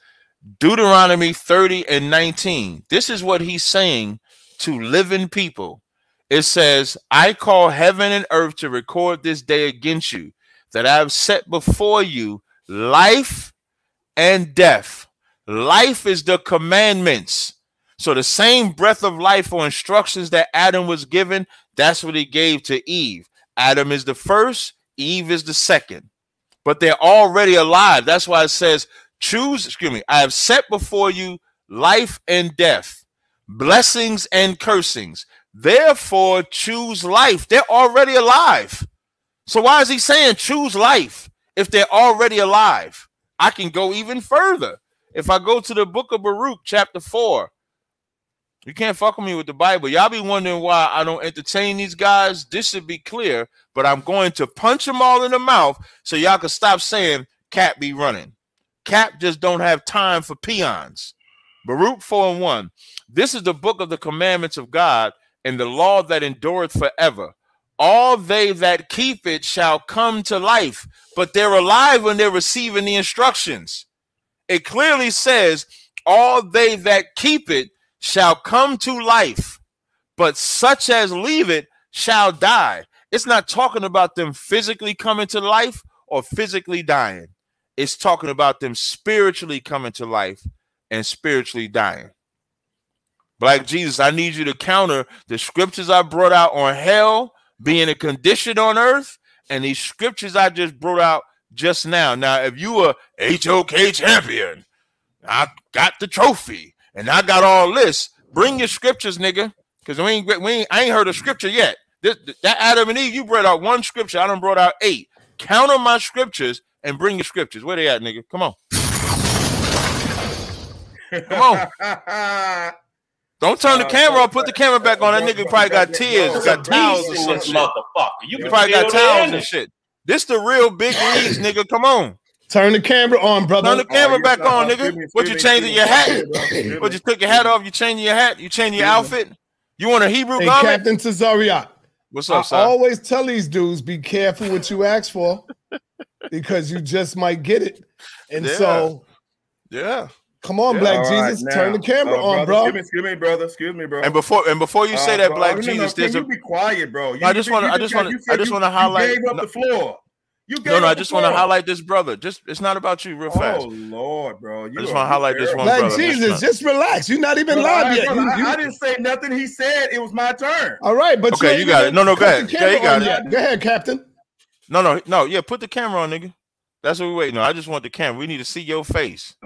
Deuteronomy 30 and 19. This is what he's saying to living people. It says, I call heaven and earth to record this day against you, that I have set before you life and death. Life is the commandments. So the same breath of life or instructions that Adam was given, that's what he gave to Eve. Adam is the first, Eve is the second. But they're already alive. That's why it says, choose, excuse me, I have set before you life and death, blessings and cursings. Therefore, choose life. They're already alive. So why is he saying choose life if they're already alive? I can go even further. If I go to the book of Baruch, chapter 4, you can't fuck with me with the Bible. Y'all be wondering why I don't entertain these guys. This should be clear, but I'm going to punch them all in the mouth so y'all can stop saying Cap be running. Cap just don't have time for peons. Baruch 4 and 1. This is the book of the commandments of God and the law that endureth forever. All they that keep it shall come to life, but they're alive when they're receiving the instructions. It clearly says, all they that keep it shall come to life, but such as leave it shall die. It's not talking about them physically coming to life or physically dying. It's talking about them spiritually coming to life and spiritually dying. Black Jesus, I need you to counter the scriptures I brought out on hell being a condition on earth and these scriptures I just brought out just now. Now, if you were HOK champion, I got the trophy and I got all this, bring your scriptures, nigga. Because we ain't, we ain't, I ain't heard a scripture yet. This, that Adam and Eve, you brought out one scripture. I done brought out eight. Counter my scriptures and bring your scriptures. Where they at, nigga? Come on. Come on. Don't turn the camera off. Put the camera back on. That nigga probably got tears, got towels and some shit. Motherfucker. You You probably got towels and shit. This the real big leagues, nigga. Come on. Turn the camera on, brother. Turn the camera you back on, nigga. me, What you changing your hat? excuse. What you took your hat off? You changing your hat? You changing your outfit? You want a Hebrew Hey, garment? Captain Tazaryach. What's I up, son? always tell these dudes be careful what you ask for because you just might get it. And Yeah. so, Yeah. Come on, Yeah. Black All right, Jesus, turn the camera uh, on, brother, bro. Excuse me, excuse me, brother. Excuse me, bro. And before and before you say Uh, that, bro, Black no, no, Jesus, can there's you a be quiet, bro. You, I just wanna- I just wanna- I just wanna highlight. you highlight- gave up no- the floor. You gave no, no. up I just want to highlight this brother. Just it's not about you, real fast. Oh Lord, bro! You just wanna you highlight this one Black brother, Jesus, just relax. You're not even Brother, live I, yet. brother, You- I- you- I didn't say nothing. He said it was my turn. all right, but Okay, you got it. No, no, go ahead. Yeah, you got it. Go ahead, Captain. No, no, no. Yeah, put the camera on, nigga. That's what we waiting on. I just want the camera. We need to see your face,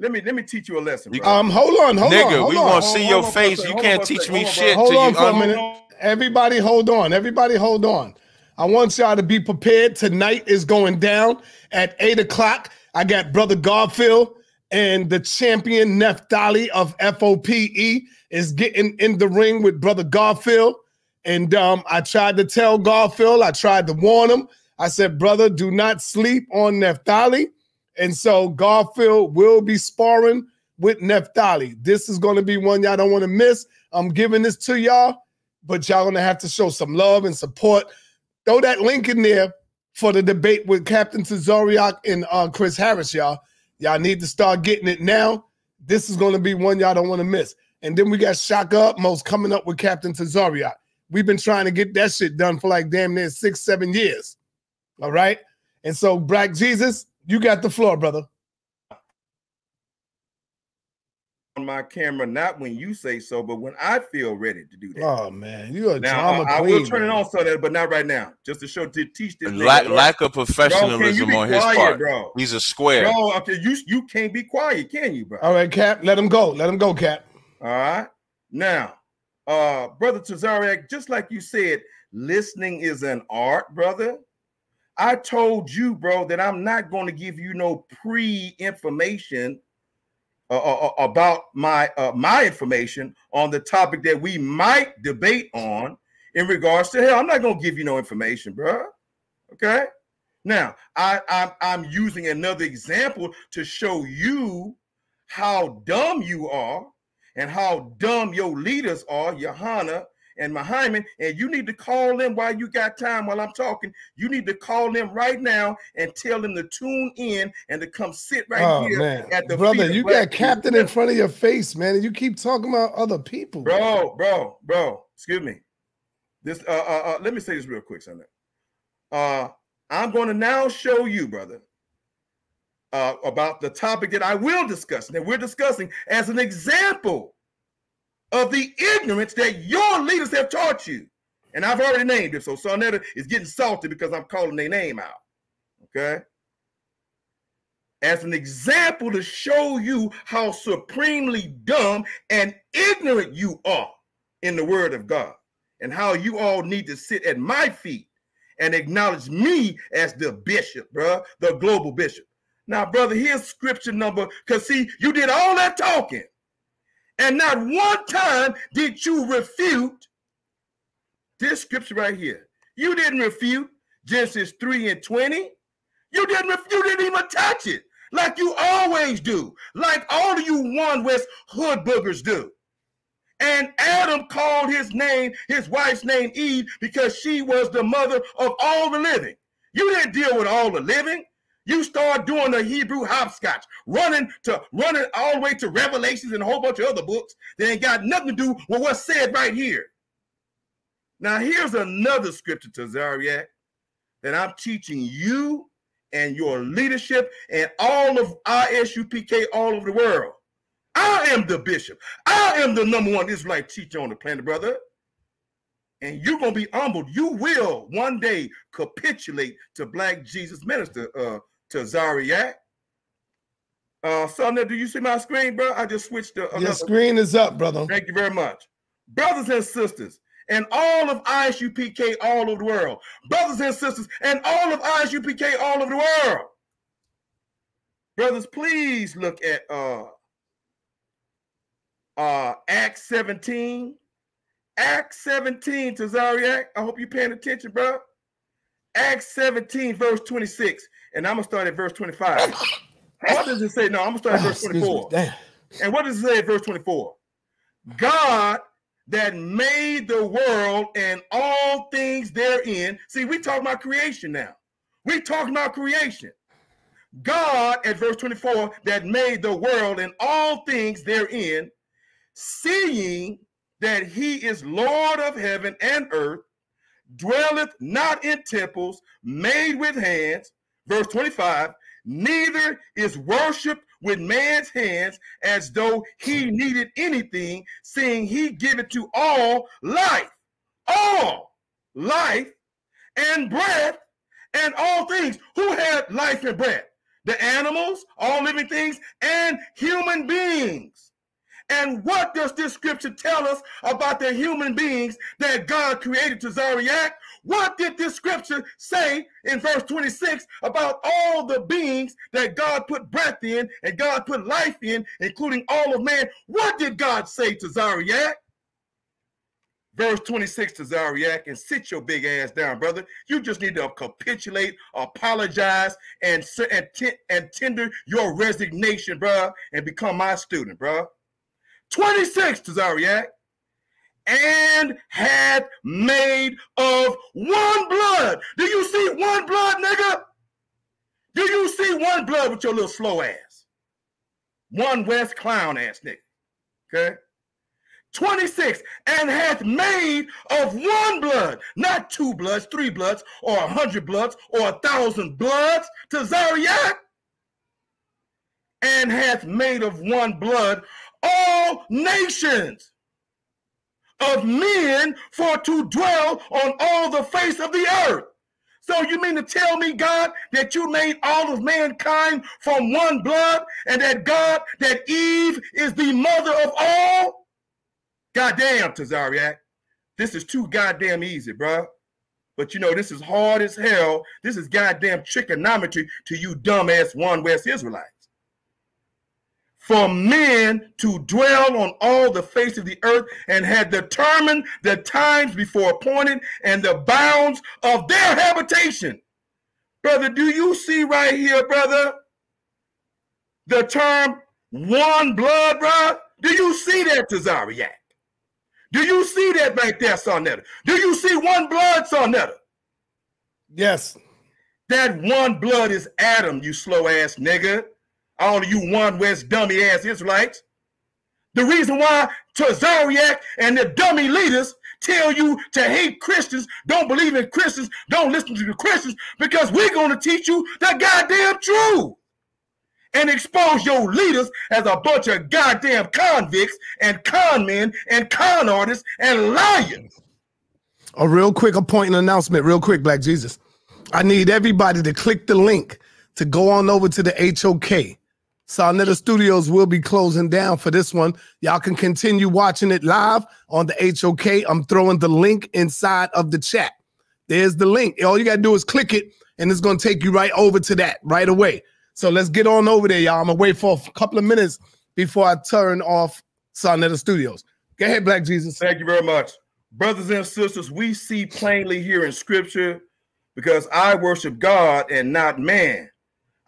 Let me let me teach you a lesson, bro. Um, hold on, hold on, nigga. hold we want to see on, your hold on face. second, You can't on for a teach second, me hold on, shit Hold on you. for a minute. Everybody, hold on. Everybody, hold on. I want y'all to be prepared. Tonight is going down at eight o'clock. I got Brother Garfield and the champion Neftali of FOPE is getting in the ring with Brother Garfield. And um, I tried to tell Garfield, I tried to warn him. I said, brother, do not sleep on Neftali. And so Garfield will be sparring with Neftali. This is going to be one y'all don't want to miss. I'm giving this to y'all, but y'all gonna have to show some love and support. Throw that link in there for the debate with Captain Tazaryach and uh, Chris Harris, y'all. Y'all need to start getting it now. This is gonna be one y'all don't want to miss. And then we got Shaka Ahmose coming up with Captain Tazaryach. We've been trying to get that shit done for like damn near six, seven years. All right. And so, Black Jesus, you got the floor, brother. on my camera, not when you say so, but when I feel ready to do that. Oh man, you a now drama I, I queen. will turn it on so that, but not right now. Just to show to teach this. nigga, Lack, bro. lack of Bro, can you professionalism be on his quiet, part. bro? He's a square. Bro, okay, you you can't be quiet, can you, bro? All right, Cap, let him go. Let him go, Cap. All right. Now, uh, brother Tazaryach, just like you said, listening is an art, brother. I told you, bro, that I'm not going to give you no pre-information uh, uh, uh, about my uh, my information on the topic that we might debate on in regards to hell. I'm not going to give you no information, bro. Okay. Now, I, I'm I'm using another example to show you how dumb you are and how dumb your leaders are, Johanna and Mahyman, and you need to call them while you got time while I'm talking. You need to call them right now and tell them to tune in and to come sit right oh here man, at the brother, you got Captain in front of your face, man, and you keep talking about other people. Bro, bro, bro, excuse me. This uh, uh, uh let me say this real quick, son. Uh I'm going to now show you, brother, uh, about the topic that I will discuss, that we're discussing as an example of the ignorance that your leaders have taught you. And I've already named it. So Sa Neter is getting salty because I'm calling their name out. Okay. As an example to show you how supremely dumb and ignorant you are in the word of God, and how you all need to sit at my feet and acknowledge me as the bishop, bro, the global bishop. Now, brother, here's scripture number, because see, you did all that talking, and not one time did you refute this scripture right here. You didn't refute Genesis 3 and 20. You didn't, ref- you didn't even touch it like you always do, like all of you one West hood boogers do. And Adam called his name, his wife's name Eve, because she was the mother of all the living. You didn't deal with all the living. You start doing the Hebrew hopscotch, running to running all the way to Revelations and a whole bunch of other books that ain't got nothing to do with what's said right here. Now, here's another scripture Tazaryach that I'm teaching you and your leadership and all of ISUPK all over the world. I am the bishop. I am the number one Israelite teacher on the planet, brother. And you're gonna be humbled. You will one day capitulate to Black Jesus Minister, uh, Tazaryach. Uh, son, do you see my screen, bro? I just switched to Your screen is up, brother. Thank you very much, brothers and sisters and all of ISUPK all over the world. Brothers and sisters, and all of ISUPK all over the world. Brothers, please look at uh uh Acts 17. Acts 17 Tazaryach. I hope you're paying attention, bro. Acts 17, verse 26. And I'm gonna start at verse 25. what does it say? No, I'm gonna start at verse 24. And what does it say at verse 24? God that made the world and all things therein. See, we talking about creation now. We talking about creation. God, at verse 24, that made the world and all things therein, seeing that he is Lord of heaven and earth, dwelleth not in temples made with hands. Verse 25, neither is worshiped with man's hands as though he needed anything, seeing he giveth to all life, all life and breath and all things. Who had life and breath? The animals, all living things, and human beings. And what does this scripture tell us about the human beings that God created Tazaryach? What did this scripture say in verse 26 about all the beings that God put breath in and God put life in, including all of man? What did God say Tazaryach? Verse 26 Tazaryach, and sit your big ass down, brother. You just need to capitulate, apologize, and, and, and tender your resignation, bro, and become my student, bro. 26 Tazaryach and had made of one blood. Do you see one blood, nigga? Do you see one blood with your little slow ass? One West clown ass nigga. Okay. 26 and hath made of one blood, not two bloods, three bloods, or a hundred bloods, or a thousand bloods Tazaryach, and hath made of one blood all nations of men for to dwell on all the face of the earth. So you mean to tell me, God, that you made all of mankind from one blood and that God, that Eve is the mother of all? Goddamn, Tazaryach. This is too goddamn easy, bro. But you know, this is hard as hell. This is goddamn trigonometry to you dumbass one West Israelites for men to dwell on all the face of the earth and had determined the times before appointed and the bounds of their habitation. Brother, do you see right here, brother, the term one blood, brother? Do you see that, Tazaryach? Do you see that right there, Sa Neter? Do you see one blood, Sa Neter? Yes. That one blood is Adam, you slow ass nigga all of you one West dummy ass Israelites. The reason why Tazaryach and the dummy leaders tell you to hate Christians, don't believe in Christians, don't listen to the Christians, because we're going to teach you the goddamn truth and expose your leaders as a bunch of goddamn convicts and con men and con artists and liars. A real quick appointing announcement, real quick, Black Jesus. I need everybody to click the link to go on over to the HOK. Sa Neter Studios will be closing down for this one. Y'all can continue watching it live on the HOK. I'm throwing the link inside of the chat. There's the link. All you got to do is click it, and it's going to take you right over to that right away. So let's get on over there, y'all. I'm going to wait for a couple of minutes before I turn off Sa Neter Studios. Go ahead, Black Jesus. Thank you very much. Brothers and sisters, we see plainly here in scripture because I worship God and not man.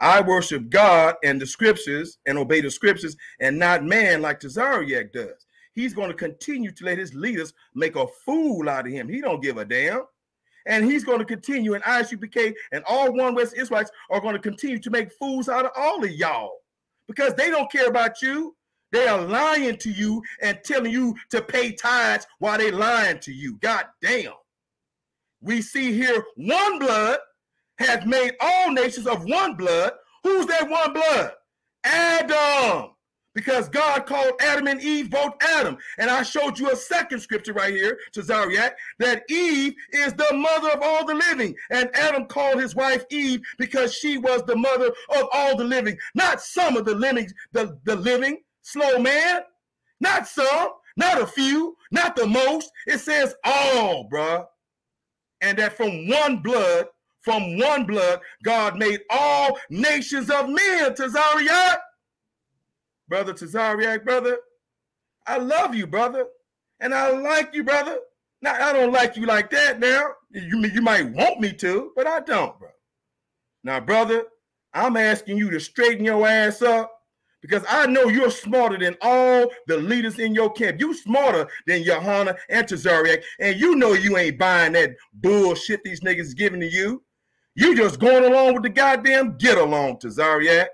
I worship God and the scriptures and obey the scriptures and not man like Tazaryach does. He's going to continue to let his leaders make a fool out of him. He don't give a damn. And he's going to continue, and ISUPK and all One West Israelites are going to continue to make fools out of all of y'all because they don't care about you. They are lying to you and telling you to pay tithes while they lying to you. God damn. We see here one blood has made all nations of one blood. Who's that one blood? Adam. Because God called Adam and Eve both Adam. And I showed you a second scripture right here Tazaryach that Eve is the mother of all the living. And Adam called his wife Eve because she was the mother of all the living. Not some of the living, the, the living, slow man. Not some, not a few, not the most. It says all, bruh. And that from one blood, from one blood, God made all nations of men Tazaryach. Brother Tazaryach, brother, I love you, brother. And I like you, brother. Now, I don't like you like that now. You, you might want me to, but I don't, bro. Now, brother, I'm asking you to straighten your ass up because I know you're smarter than all the leaders in your camp. You smarter than Johanna and Tazaryach, and you know you ain't buying that bullshit these niggas giving to you. You just going along with the goddamn get along, Tazaryach.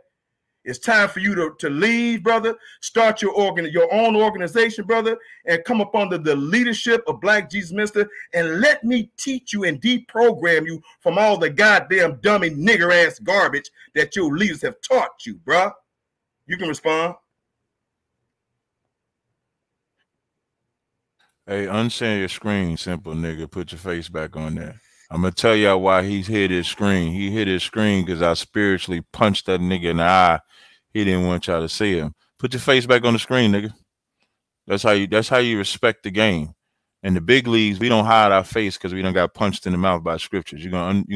It's time for you to, to leave, brother. Start your organ, your own organization, brother, and come up under the leadership of Black Jesus Minister. And let me teach you and deprogram you from all the goddamn dummy nigger ass garbage that your leaders have taught you, bruh. You can respond. Hey, unshare your screen, simple nigga. Put your face back on there. I'm gonna tell y'all why he's hit his screen. He hit his screen because I spiritually punched that nigga in the eye. He didn't want y'all to see him. Put your face back on the screen, nigga. That's how you. That's how you respect the game. In the big leagues, we don't hide our face because we don't got punched in the mouth by scriptures. You're gonna. You